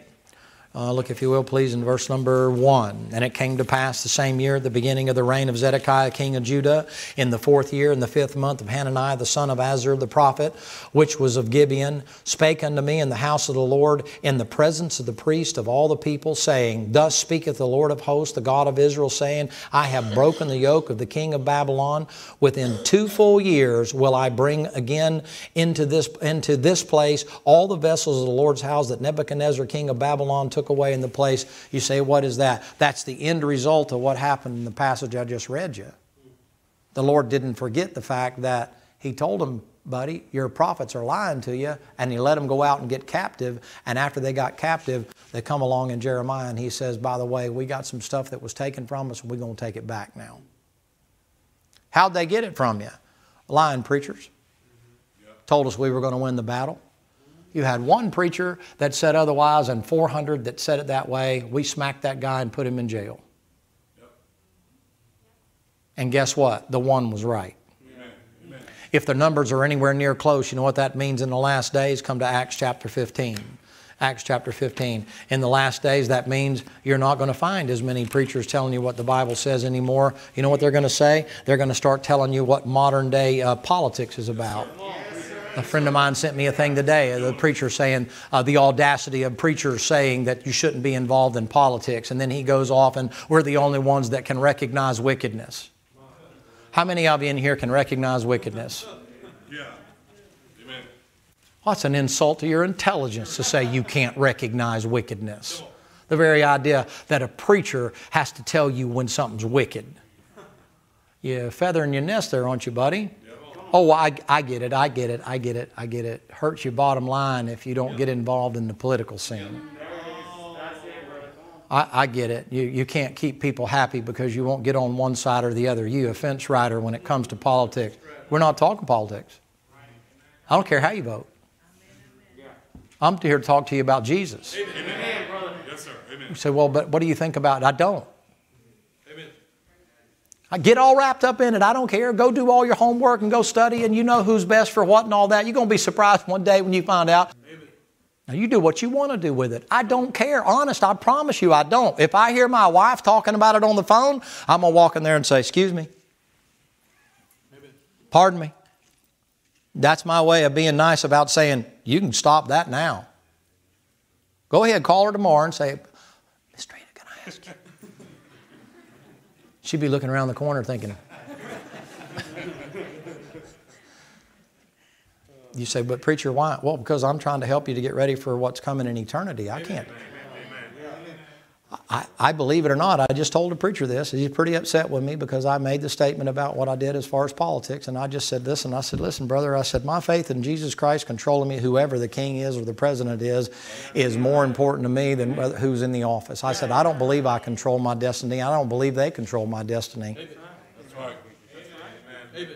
Uh, look, if you will, please, in verse number one. And it came to pass the same year, at the beginning of the reign of Zedekiah, king of Judah, in the fourth year, in the fifth month of Hananiah, the son of Azur, the prophet, which was of Gibeon, spake unto me in the house of the Lord, in the presence of the priest of all the people, saying, Thus speaketh the Lord of hosts, the God of Israel, saying, I have broken the yoke of the king of Babylon. Within two full years will I bring again into this, into this place all the vessels of the Lord's house that Nebuchadnezzar, king of Babylon, took away in the place. You say, what is that? That's the end result of what happened in the passage I just read you. The Lord didn't forget the fact that He told them, buddy, your prophets are lying to you, and He let them go out and get captive. And after they got captive, they come along in Jeremiah and He says, by the way, we got some stuff that was taken from us, and we're going to take it back now. How'd they get it from you? Lying preachers. Told us we were going to win the battle. You had one preacher that said otherwise and 400 that said it that way. We smacked that guy and put him in jail. And guess what? The one was right. If the numbers are anywhere near close, you know what that means in the last days? Come to Acts chapter 15. Acts chapter 15. In the last days, that means you're not going to find as many preachers telling you what the Bible says anymore. You know what they're going to say? They're going to start telling you what modern day uh, politics is about. A friend of mine sent me a thing today, the preacher saying uh, the audacity of preachers saying that you shouldn't be involved in politics. And then he goes off and we're the only ones that can recognize wickedness. How many of you in here can recognize wickedness? Yeah. Amen. Well, that's an insult to your intelligence to say you can't recognize wickedness. The very idea that a preacher has to tell you when something's wicked. You're feathering your nest there, aren't you, buddy? Oh, I, I get it, I get it, I get it, I get it. Hurts your bottom line if you don't get involved in the political scene. I, I get it. You, you can't keep people happy because you won't get on one side or the other. You, a fence rider, when it comes to politics. We're not talking politics. I don't care how you vote. I'm here to talk to you about Jesus. Amen, brother. Yes, sir. Amen. You say, well, but what do you think about it? I don't. Get all wrapped up in it. I don't care. Go do all your homework and go study, and you know who's best for what and all that. You're going to be surprised one day when you find out. Now, you do what you want to do with it. I don't care. Honest, I promise you, I don't. If I hear my wife talking about it on the phone, I'm going to walk in there and say, Excuse me. Pardon me. That's my way of being nice about saying, You can stop that now. Go ahead, call her tomorrow and say, Miss Trina, can I ask you? She'd be looking around the corner thinking, You say, but preacher, why? Well, because I'm trying to help you to get ready for what's coming in eternity. I can't. I, I believe it or not, I just told a preacher this. He's pretty upset with me because I made the statement about what I did as far as politics. And I just said, this, and I said, listen, brother, I said, my faith in Jesus Christ controlling me, whoever the king is or the president is, is more important to me than who's in the office. I said, I don't believe I control my destiny. I don't believe they control my destiny. That's right. Amen.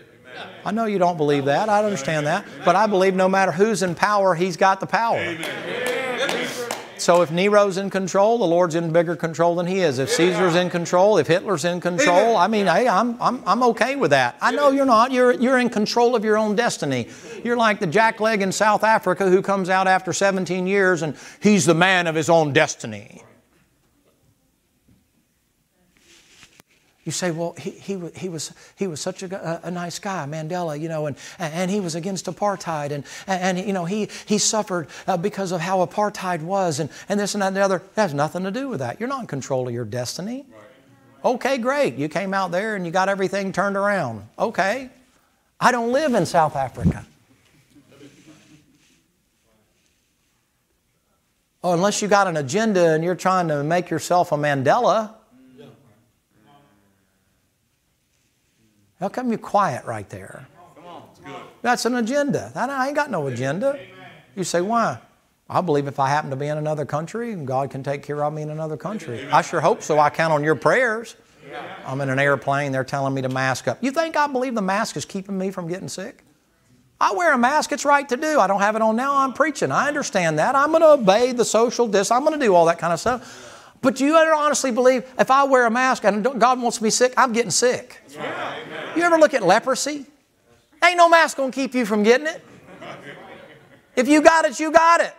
I know you don't believe that. I understand that. But I believe no matter who's in power, he's got the power. So if Nero's in control, the Lord's in bigger control than he is. If Caesar's in control, if Hitler's in control, I mean, hey, I'm, I'm, I'm okay with that. I know you're not. You're, you're in control of your own destiny. You're like the jackleg in South Africa who comes out after 17 years and he's the man of his own destiny. You say, well, he, he, he, was, he was such a, a nice guy, Mandela, you know, and, and he was against apartheid, and, and you know, he, he suffered uh, because of how apartheid was, and, and this and that and the other. That has nothing to do with that. You're not in control of your destiny. Okay, great. You came out there and you got everything turned around. Okay. I don't live in South Africa. Oh, unless you got an agenda and you're trying to make yourself a Mandela. How come you're quiet right there? That's an agenda. I ain't got no agenda. You say, why? I believe if I happen to be in another country, God can take care of me in another country. I sure hope so. I count on your prayers. I'm in an airplane, they're telling me to mask up. You think I believe the mask is keeping me from getting sick? I wear a mask, it's right to do. I don't have it on now, I'm preaching. I understand that. I'm going to obey the social distance, I'm going to do all that kind of stuff. But do you ever honestly believe if I wear a mask and God wants me to be sick, I'm getting sick? Yeah. You ever look at leprosy? Ain't no mask to keep you from getting it. If you got it, you got it.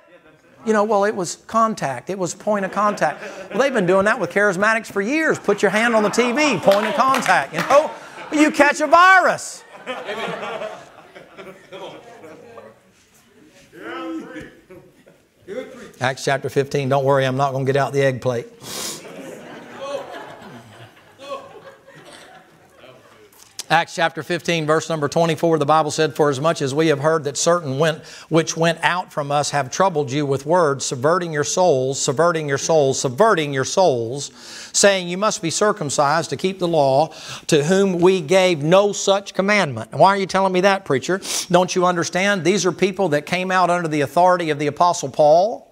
You know, well, it was contact. It was point of contact. Well, they've been doing that with charismatics for years. Put your hand on the TV, point of contact. You know, you catch a virus. Acts chapter 15. Don't worry, I'm not going to get out the egg plate. Acts chapter 15, verse number 24, the Bible said, For as much as we have heard that certain went, which went out from us have troubled you with words, subverting your souls, subverting your souls, subverting your souls, saying, You must be circumcised to keep the law, to whom we gave no such commandment. Why are you telling me that, preacher? Don't you understand? These are people that came out under the authority of the Apostle Paul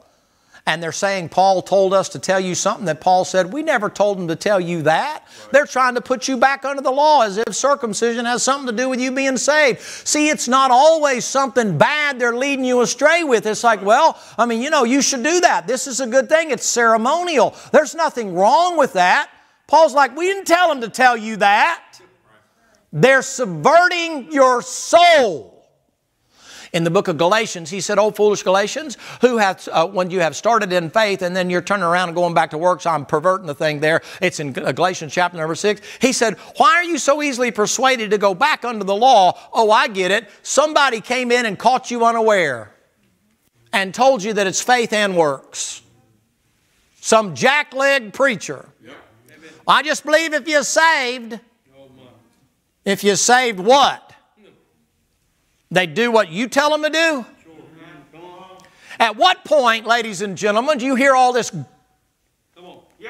and they're saying Paul told us to tell you something that Paul said, we never told them to tell you that. Right. They're trying to put you back under the law as if circumcision has something to do with you being saved. See, it's not always something bad they're leading you astray with. It's like, well, I mean, you know, you should do that. This is a good thing. It's ceremonial. There's nothing wrong with that. Paul's like, we didn't tell them to tell you that. They're subverting your soul in the book of Galatians, he said, Oh, foolish Galatians, who hath, uh, when you have started in faith and then you're turning around and going back to works, I'm perverting the thing there. It's in Galatians chapter number six. He said, Why are you so easily persuaded to go back under the law? Oh, I get it. Somebody came in and caught you unaware and told you that it's faith and works. Some jackleg preacher. Yep. I just believe if you're saved, if you're saved, what? They do what you tell them to do? At what point, ladies and gentlemen, do you hear all this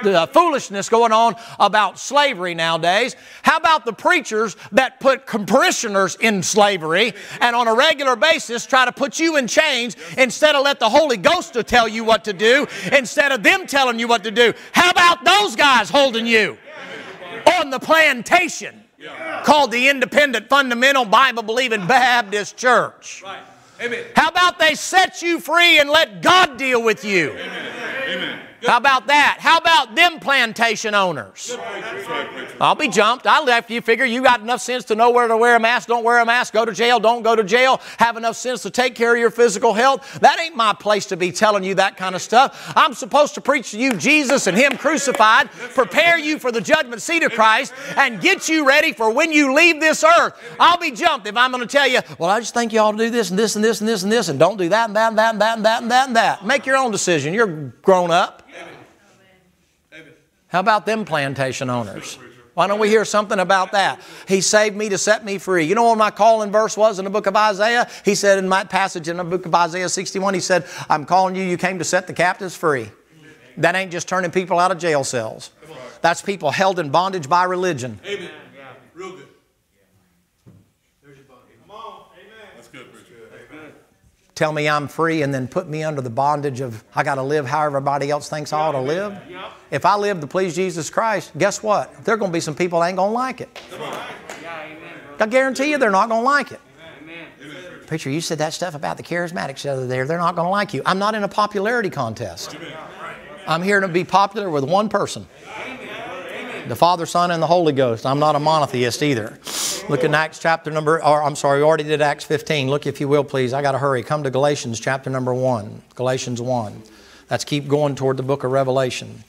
the foolishness going on about slavery nowadays. How about the preachers that put parishioners in slavery and on a regular basis try to put you in chains instead of let the Holy Ghost to tell you what to do instead of them telling you what to do? How about those guys holding you on the plantation? Called the Independent Fundamental Bible Believing Baptist Church. Right. Amen. How about they set you free and let God deal with you? Amen. Amen. How about that? How about them plantation owners? I'll be jumped. I left you. Figure you got enough sense to know where to wear a mask. Don't wear a mask. Go to jail. Don't go to jail. Have enough sense to take care of your physical health. That ain't my place to be telling you that kind of stuff. I'm supposed to preach to you Jesus and Him crucified, prepare you for the judgment seat of Christ, and get you ready for when you leave this earth. I'll be jumped if I'm going to tell you, well, I just think you ought to do this and this and this and this and this, and don't do that and that and that and that and that and that and that. Make your own decision. You're grown up. How about them plantation owners? Why don't we hear something about that? He saved me to set me free. You know what my calling verse was in the book of Isaiah? He said in my passage in the book of Isaiah 61, he said, I'm calling you, you came to set the captives free. That ain't just turning people out of jail cells. That's people held in bondage by religion. Amen. Real good. Come on. Amen. That's good, preacher. Amen. Tell me I'm free and then put me under the bondage of I got to live how everybody else thinks I ought to live. If I live to please Jesus Christ, guess what? There are going to be some people that ain't going to like it. I guarantee you they're not going to like it. Preacher, you said that stuff about the charismatics the other day. They're not going to like you. I'm not in a popularity contest. I'm here to be popular with one person the Father, Son, and the Holy Ghost. I'm not a monotheist either. Look in Acts chapter number, or I'm sorry, we already did Acts 15. Look if you will, please. I got to hurry. Come to Galatians chapter number 1. Galatians 1. Let's keep going toward the book of Revelation.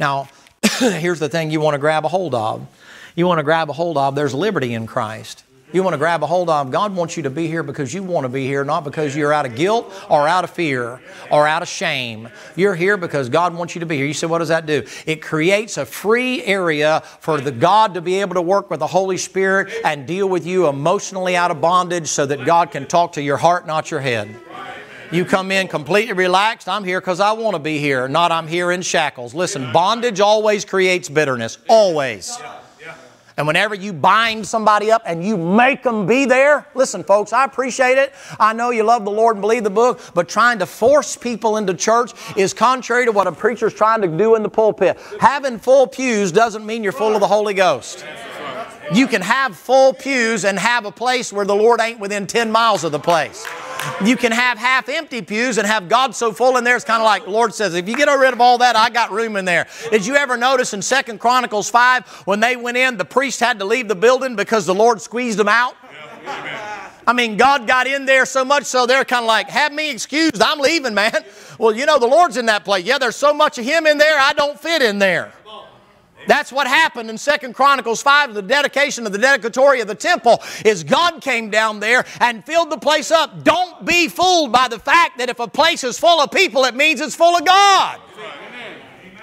Now, (coughs) here's the thing you want to grab a hold of. You want to grab a hold of, there's liberty in Christ. You want to grab a hold of. God wants you to be here because you want to be here, not because you're out of guilt or out of fear or out of shame. You're here because God wants you to be here. You say, what does that do? It creates a free area for the God to be able to work with the Holy Spirit and deal with you emotionally out of bondage so that God can talk to your heart, not your head. You come in completely relaxed. I'm here because I want to be here, not I'm here in shackles. Listen, bondage always creates bitterness. Always. And whenever you bind somebody up and you make them be there, listen, folks, I appreciate it. I know you love the Lord and believe the book, but trying to force people into church is contrary to what a preacher's trying to do in the pulpit. Having full pews doesn't mean you're full of the Holy Ghost. You can have full pews and have a place where the Lord ain't within 10 miles of the place. You can have half empty pews and have God so full in there, it's kind of like Lord says, if you get rid of all that, I got room in there. Did you ever notice in Second Chronicles 5, when they went in, the priest had to leave the building because the Lord squeezed them out? I mean, God got in there so much so they're kind of like, have me excused, I'm leaving, man. Well, you know, the Lord's in that place. Yeah, there's so much of Him in there, I don't fit in there. That's what happened in Second Chronicles 5, the dedication of the dedicatory of the temple, is God came down there and filled the place up. Don't be fooled by the fact that if a place is full of people, it means it's full of God.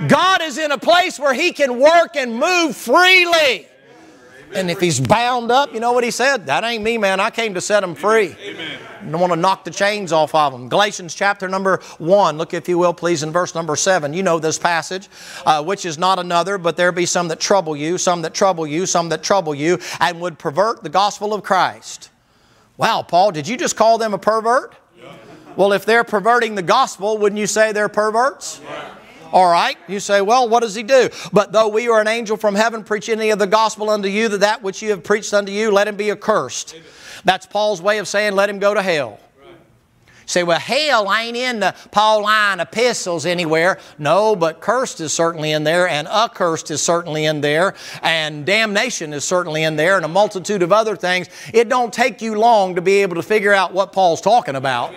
God is in a place where He can work and move freely. And if he's bound up, you know what he said? That ain't me, man. I came to set him free. Amen. I want to knock the chains off of them. Galatians chapter number 1. Look, if you will, please, in verse number 7. You know this passage, uh, which is not another, but there be some that trouble you, some that trouble you, some that trouble you, and would pervert the gospel of Christ. Wow, Paul, did you just call them a pervert? Yeah. Well, if they're perverting the gospel, wouldn't you say they're perverts? Right. All right. You say, well, what does he do? But though we are an angel from heaven preach any of the gospel unto you, that that which you have preached unto you, let him be accursed. That's Paul's way of saying, let him go to hell. Say, well, hell ain't in the Pauline epistles anywhere. No, but cursed is certainly in there, and accursed is certainly in there, and damnation is certainly in there, and a multitude of other things. It don't take you long to be able to figure out what Paul's talking about.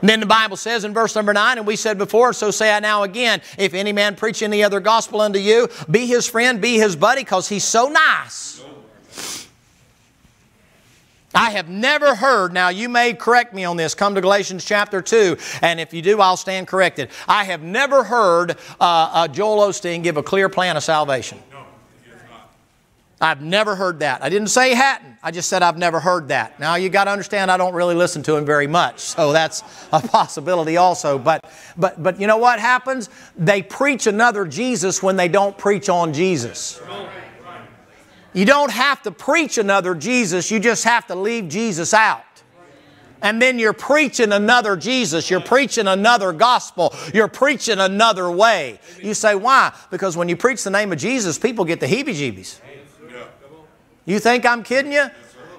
And then the Bible says in verse number 9, and we said before, so say I now again, if any man preach any other gospel unto you, be his friend, be his buddy, because he's so nice. I have never heard, now you may correct me on this, come to Galatians chapter 2, and if you do, I'll stand corrected. I have never heard uh, uh, Joel Osteen give a clear plan of salvation. I've never heard that. I didn't say hadn't. I just said I've never heard that. Now you got to understand I don't really listen to him very much, so that's a possibility also. But but but you know what happens? They preach another Jesus when they don't preach on Jesus. You don't have to preach another Jesus, you just have to leave Jesus out. And then you're preaching another Jesus. You're preaching another gospel. You're preaching another way. You say, why? Because when you preach the name of Jesus, people get the heebie jeebies. You think I'm kidding you?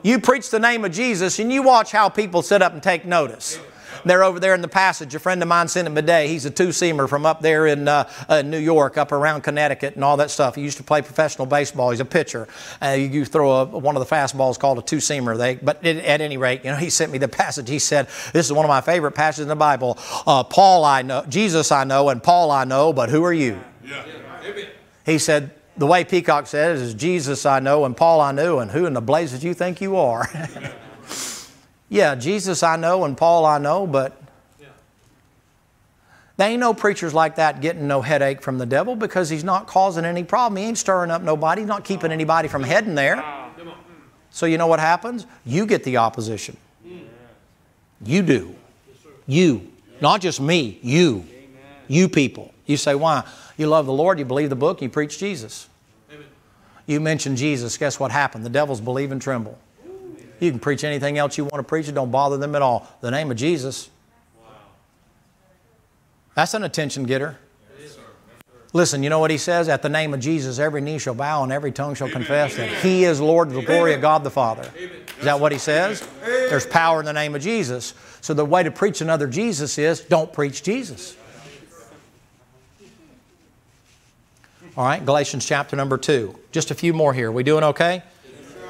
You preach the name of Jesus and you watch how people sit up and take notice. They're over there in the passage. A friend of mine sent him a day. He's a two-seamer from up there in uh, uh, New York, up around Connecticut and all that stuff. He used to play professional baseball. He's a pitcher. Uh, you throw a, one of the fastballs called a two-seamer. They, but it, at any rate, you know, he sent me the (laughs) passage. He said, this is one of my favorite passages in the Bible. Uh, Paul I know, Jesus I know, and Paul I know, but who are you? Yeah. He said, the way Peacock says is Jesus I know and Paul I knew and who in the blazes you think you are? (laughs) yeah, Jesus I know and Paul I know, but there ain't no preachers like that getting no headache from the devil because he's not causing any problem. He ain't stirring up nobody. He's not keeping anybody from heading there. So you know what happens? You get the opposition. You do. You. Not just me, you. You people. You say, why? You love the Lord, you believe the book, you preach Jesus. Amen. You mention Jesus, guess what happened? The devils believe and tremble. You can preach anything else you want to preach, it don't bother them at all. The name of Jesus. Wow. That's an attention getter. Listen, you know what he says? At the name of Jesus, every knee shall bow and every tongue shall confess that he is Lord to the glory of God the Father. Is that what he says? There's power in the name of Jesus. So the way to preach another Jesus is don't preach Jesus. All right, Galatians chapter number 2. Just a few more here. We doing okay?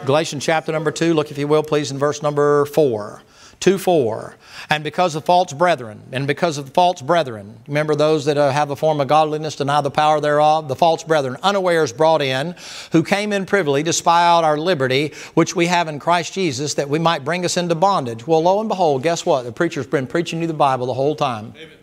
Galatians chapter number 2, look if you will, please, in verse number 4. 2 4. And because of false brethren, and because of false brethren, remember those that uh, have a form of godliness deny the power thereof? The false brethren, unawares brought in, who came in privily to spy out our liberty, which we have in Christ Jesus, that we might bring us into bondage. Well, lo and behold, guess what? The preacher's been preaching you the Bible the whole time. Amen.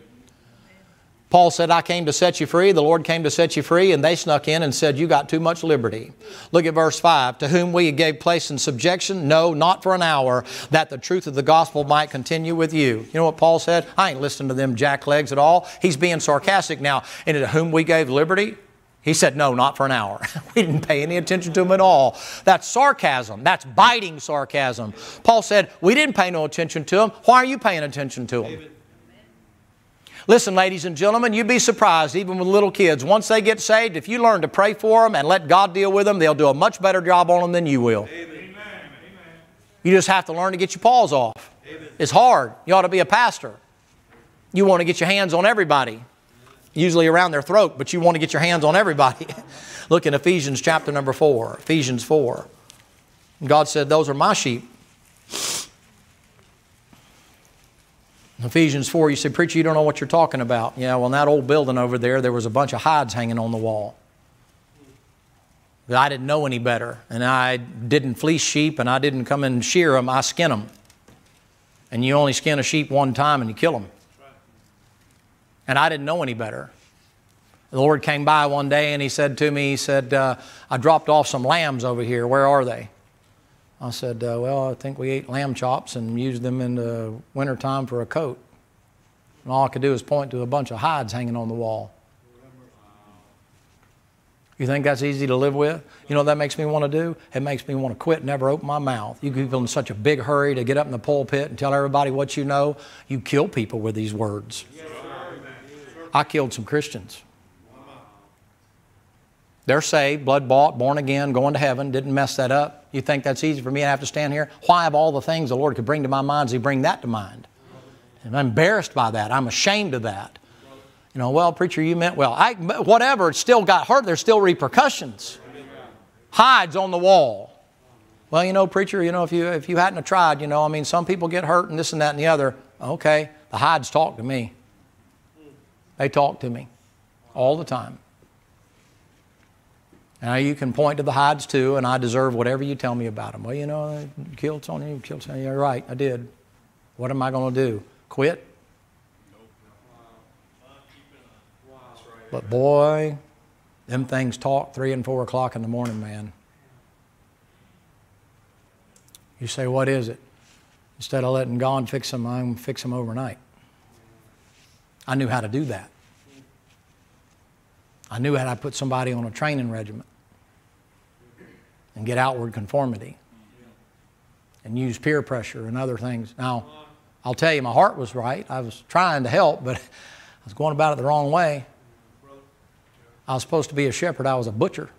Paul said, I came to set you free. The Lord came to set you free, and they snuck in and said, You got too much liberty. Look at verse 5. To whom we gave place in subjection? No, not for an hour, that the truth of the gospel might continue with you. You know what Paul said? I ain't listening to them jacklegs at all. He's being sarcastic now. And to whom we gave liberty? He said, No, not for an hour. (laughs) we didn't pay any attention to him at all. That's sarcasm. That's biting sarcasm. Paul said, We didn't pay no attention to him. Why are you paying attention to him? Listen, ladies and gentlemen, you'd be surprised, even with little kids, once they get saved, if you learn to pray for them and let God deal with them, they'll do a much better job on them than you will. Amen. You just have to learn to get your paws off. It's hard. You ought to be a pastor. You want to get your hands on everybody, usually around their throat, but you want to get your hands on everybody. (laughs) Look in Ephesians chapter number 4. Ephesians 4. God said, Those are my sheep. Ephesians 4, you say, Preacher, you don't know what you're talking about. Yeah, well, in that old building over there, there was a bunch of hides hanging on the wall. I didn't know any better, and I didn't fleece sheep, and I didn't come and shear them, I skin them. And you only skin a sheep one time and you kill them. And I didn't know any better. The Lord came by one day and He said to me, He said, uh, I dropped off some lambs over here. Where are they? I said, uh, Well, I think we ate lamb chops and used them in the wintertime for a coat. And all I could do is point to a bunch of hides hanging on the wall. You think that's easy to live with? You know what that makes me want to do? It makes me want to quit never open my mouth. You people in such a big hurry to get up in the pulpit and tell everybody what you know. You kill people with these words. I killed some Christians. They're saved, blood bought, born again, going to heaven, didn't mess that up. You think that's easy for me to have to stand here? Why, of all the things the Lord could bring to my mind, does He bring that to mind? And I'm embarrassed by that. I'm ashamed of that. You know, well, preacher, you meant well. I, whatever, it still got hurt. There's still repercussions. Hides on the wall. Well, you know, preacher, you know, if you if you hadn't tried, you know, I mean, some people get hurt and this and that and the other. Okay, the hides talk to me. They talk to me all the time. Now you can point to the hides too, and I deserve whatever you tell me about them. Well, you know, killed Tony, killed Tony. You're right, I did. What am I going to do? Quit? But boy, them things talk three and four o'clock in the morning, man. You say, what is it? Instead of letting God fix them, I'm fix them overnight. I knew how to do that. I knew how to put somebody on a training regiment and get outward conformity and use peer pressure and other things. Now, I'll tell you, my heart was right. I was trying to help, but (laughs) I was going about it the wrong way. I was supposed to be a shepherd, I was a butcher.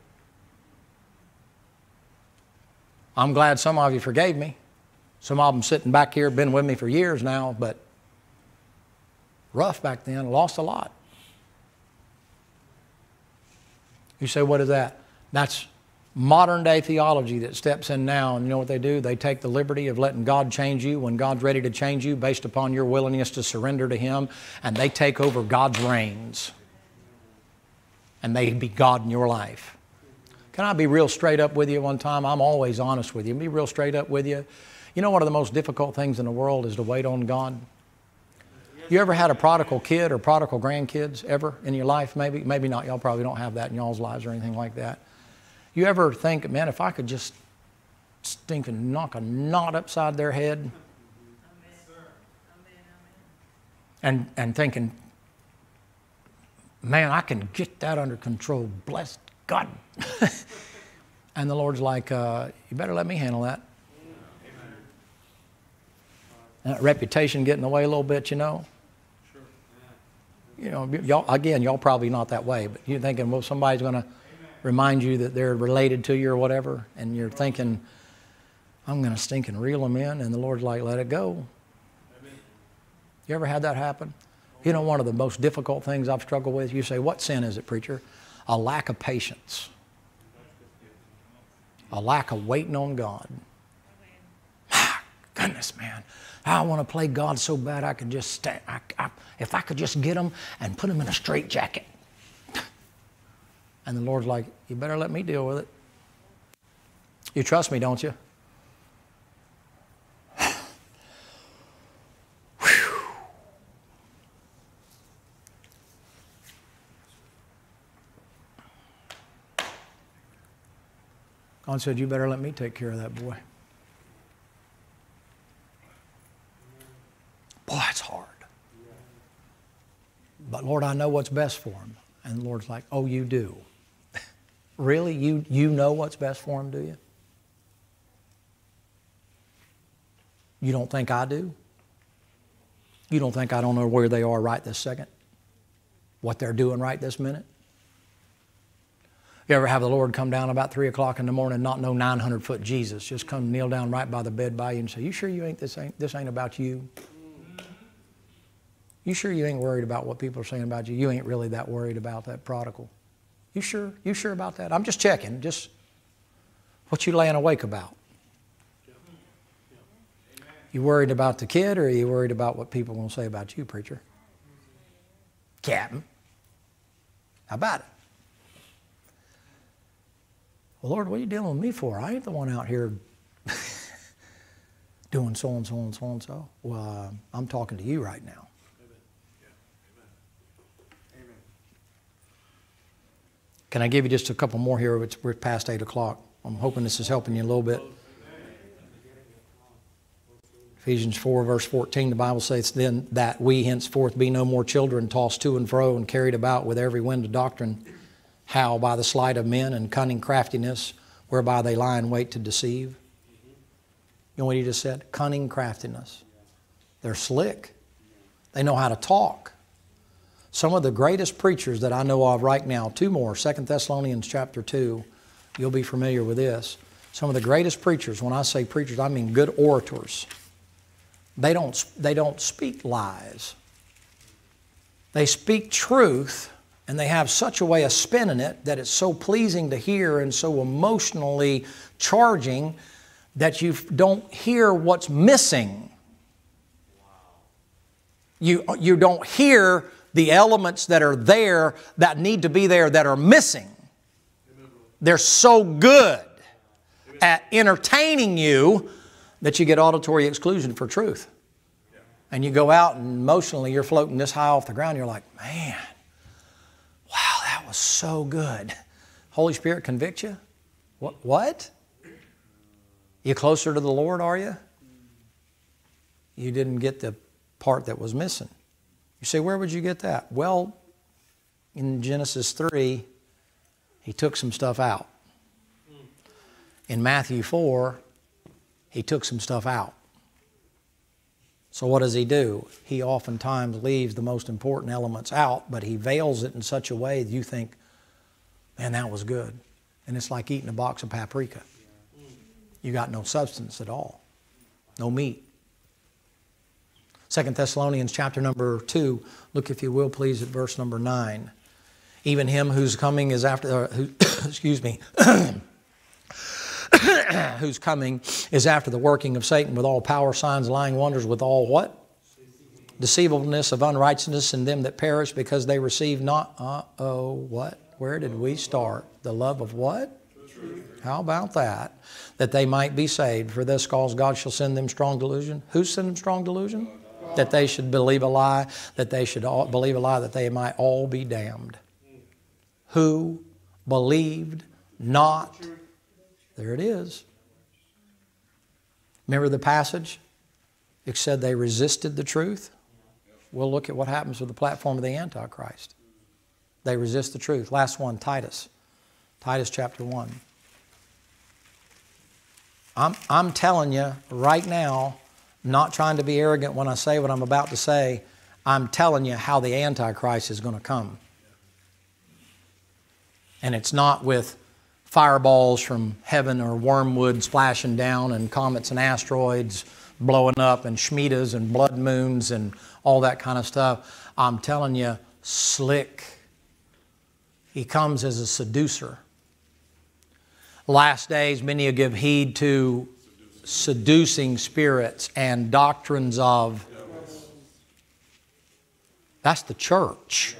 I'm glad some of you forgave me. Some of them sitting back here, been with me for years now, but rough back then, lost a lot. You say, what is that? That's modern day theology that steps in now, and you know what they do? They take the liberty of letting God change you when God's ready to change you based upon your willingness to surrender to Him, and they take over God's reins. And they be God in your life. Can I be real straight up with you one time? I'm always honest with you. Be real straight up with you. You know, one of the most difficult things in the world is to wait on God. You ever had a prodigal kid or prodigal grandkids ever in your life? Maybe, maybe not. Y'all probably don't have that in y'all's lives or anything like that. You ever think, man, if I could just stink and knock a knot upside their head? And, and thinking, man, I can get that under control. Bless God. (laughs) and the Lord's like, uh, you better let me handle that. That reputation get in the way a little bit, you know. You know, y'all again, y'all probably not that way, but you're thinking, well, somebody's going to remind you that they're related to you or whatever, and you're thinking, I'm going to stink and reel them in, and the Lord's like, let it go. You ever had that happen? You know, one of the most difficult things I've struggled with, you say, What sin is it, preacher? A lack of patience, a lack of waiting on God. My goodness, man. I want to play God so bad I could just stay. I, I, if I could just get him and put him in a straitjacket. And the Lord's like, You better let me deal with it. You trust me, don't you? (sighs) God said, You better let me take care of that boy. Boy, it's hard. But Lord, I know what's best for him. And the Lord's like, Oh, you do. (laughs) really? You, you know what's best for him, do you? You don't think I do? You don't think I don't know where they are right this second? What they're doing right this minute? You ever have the Lord come down about three o'clock in the morning, not know 900 foot Jesus, just come kneel down right by the bed by you and say, "You sure you ain't this ain't this ain't about you? You sure you ain't worried about what people are saying about you? You ain't really that worried about that prodigal? You sure? You sure about that? I'm just checking. Just what you laying awake about? You worried about the kid, or are you worried about what people to say about you, preacher? Captain, how about it? Well, Lord, what are you dealing with me for? I ain't the one out here (laughs) doing so and so and so and so. Well, uh, I'm talking to you right now. Can I give you just a couple more here? It's, we're past 8 o'clock. I'm hoping this is helping you a little bit. Ephesians 4, verse 14, the Bible says, Then that we henceforth be no more children, tossed to and fro and carried about with every wind of doctrine how? By the sleight of men and cunning craftiness, whereby they lie in wait to deceive. You know what he just said? Cunning craftiness. They're slick. They know how to talk. Some of the greatest preachers that I know of right now, two more, Second Thessalonians chapter 2, you'll be familiar with this. Some of the greatest preachers, when I say preachers, I mean good orators. They don't, they don't speak lies. They speak truth and they have such a way of spinning it that it's so pleasing to hear and so emotionally charging that you don't hear what's missing. You, you don't hear the elements that are there that need to be there that are missing. They're so good at entertaining you that you get auditory exclusion for truth. And you go out and emotionally you're floating this high off the ground, you're like, man, wow, that was so good. Holy Spirit convict you? What? what? You closer to the Lord, are you? You didn't get the part that was missing. You say, where would you get that? Well, in Genesis 3, he took some stuff out. In Matthew 4, he took some stuff out. So, what does he do? He oftentimes leaves the most important elements out, but he veils it in such a way that you think, man, that was good. And it's like eating a box of paprika. You got no substance at all, no meat. Second Thessalonians chapter number 2, look if you will please at verse number 9. Even him whose coming is after, uh, who, (coughs) excuse me, (coughs) whose coming is after the working of Satan with all power, signs, lying wonders, with all what? Deceivableness of unrighteousness in them that perish because they receive not. Uh oh, what? Where did we start? The love of what? How about that? That they might be saved. For this cause God shall send them strong delusion. Who sent them strong delusion? That they should believe a lie, that they should believe a lie, that they might all be damned. Who believed not there it is. Remember the passage? It said they resisted the truth. We'll look at what happens with the platform of the Antichrist. They resist the truth. Last one, Titus. Titus chapter 1. I'm, I'm telling you right now, not trying to be arrogant when I say what I'm about to say, I'm telling you how the Antichrist is going to come. And it's not with fireballs from heaven or wormwood splashing down and comets and asteroids blowing up and Shemitahs and blood moons and all that kind of stuff. I'm telling you, slick. He comes as a seducer. Last days, many will give heed to seducing spirits and doctrines of. That's the church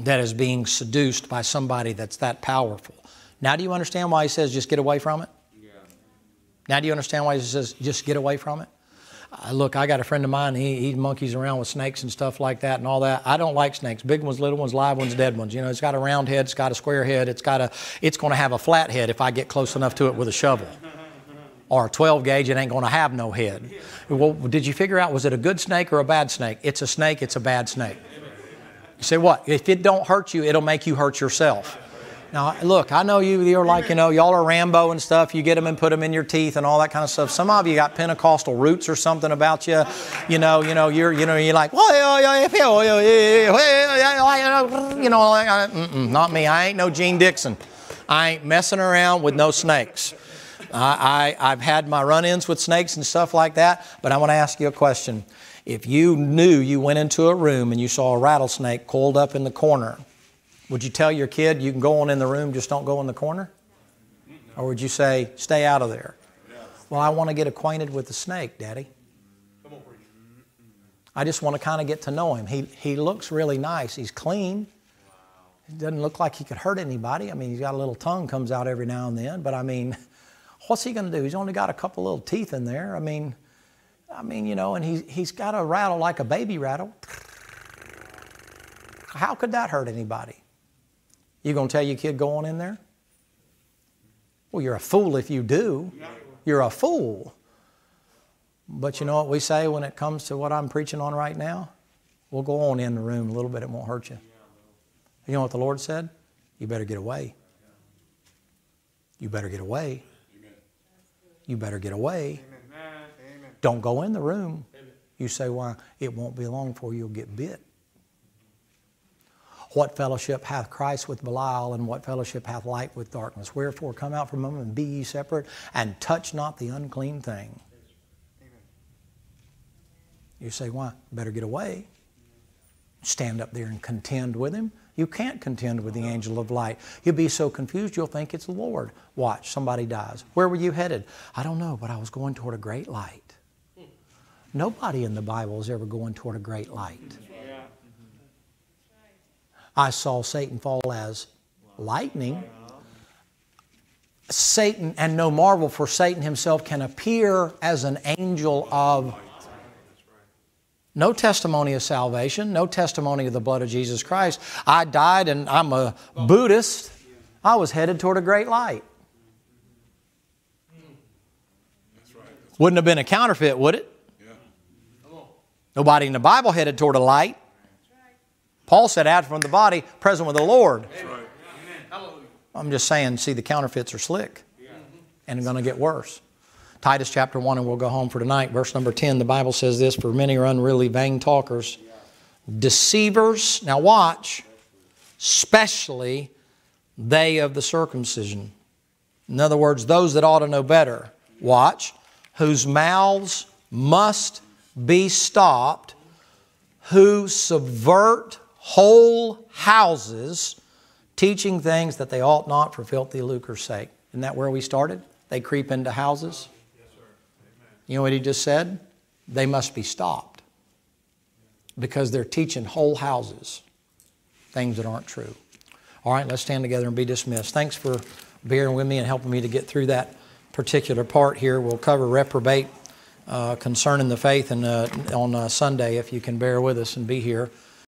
that is being seduced by somebody that's that powerful. Now, do you understand why he says just get away from it? Yeah. Now, do you understand why he says just get away from it? Uh, look, I got a friend of mine, he, he monkeys around with snakes and stuff like that and all that. I don't like snakes. Big ones, little ones, live ones, dead ones. You know, it's got a round head, it's got a square head, it's got a, it's going to have a flat head if I get close enough to it with a shovel. Or a 12 gauge, it ain't going to have no head. Well, did you figure out, was it a good snake or a bad snake? It's a snake, it's a bad snake. You say what? If it don't hurt you, it'll make you hurt yourself. Now, look, I know you, you're like, you know, y'all are Rambo and stuff. You get them and put them in your teeth and all that kind of stuff. Some of you got Pentecostal roots or something about you. You know, you know, you're, you know, you're like, you know, not me. I ain't no Gene Dixon. I ain't messing around with no snakes. I, I, I've had my run ins with snakes and stuff like that, but I want to ask you a question. If you knew you went into a room and you saw a rattlesnake coiled up in the corner, would you tell your kid you can go on in the room, just don't go in the corner? Or would you say, stay out of there? Well, I want to get acquainted with the snake, Daddy. I just want to kind of get to know him. He, he looks really nice. He's clean. He doesn't look like he could hurt anybody. I mean, he's got a little tongue comes out every now and then, but I mean, (laughs) what's he going to do? He's only got a couple little teeth in there. I mean, I mean, you know, and he, he's got a rattle like a baby rattle. How could that hurt anybody? You going to tell your kid go on in there? Well, you're a fool if you do. You're a fool. But you know what we say when it comes to what I'm preaching on right now? We'll go on in the room a little bit, it won't hurt you. You know what the Lord said? You better get away. You better get away. You better get away. Don't go in the room. You say, why? It won't be long before you'll get bit. What fellowship hath Christ with Belial, and what fellowship hath light with darkness? Wherefore come out from them and be ye separate, and touch not the unclean thing. You say, why? Better get away. Stand up there and contend with him. You can't contend with the angel of light. You'll be so confused you'll think it's the Lord. Watch, somebody dies. Where were you headed? I don't know, but I was going toward a great light. Nobody in the Bible is ever going toward a great light. I saw Satan fall as lightning. Satan, and no marvel, for Satan himself can appear as an angel of no testimony of salvation, no testimony of the blood of Jesus Christ. I died and I'm a Buddhist. I was headed toward a great light. Wouldn't have been a counterfeit, would it? Nobody in the Bible headed toward a light. Paul said, out from the body, present with the Lord. I'm just saying, see, the counterfeits are slick and going to get worse. Titus chapter 1, and we'll go home for tonight. Verse number 10, the Bible says this For many are unruly, vain talkers, deceivers. Now, watch, especially they of the circumcision. In other words, those that ought to know better. Watch, whose mouths must be stopped, who subvert whole houses teaching things that they ought not for filthy lucre's sake. Isn't that where we started? They creep into houses. You know what he just said? They must be stopped because they're teaching whole houses things that aren't true. All right, let's stand together and be dismissed. Thanks for bearing with me and helping me to get through that particular part here. We'll cover reprobate uh, concerning the faith and, uh, on uh, Sunday if you can bear with us and be here.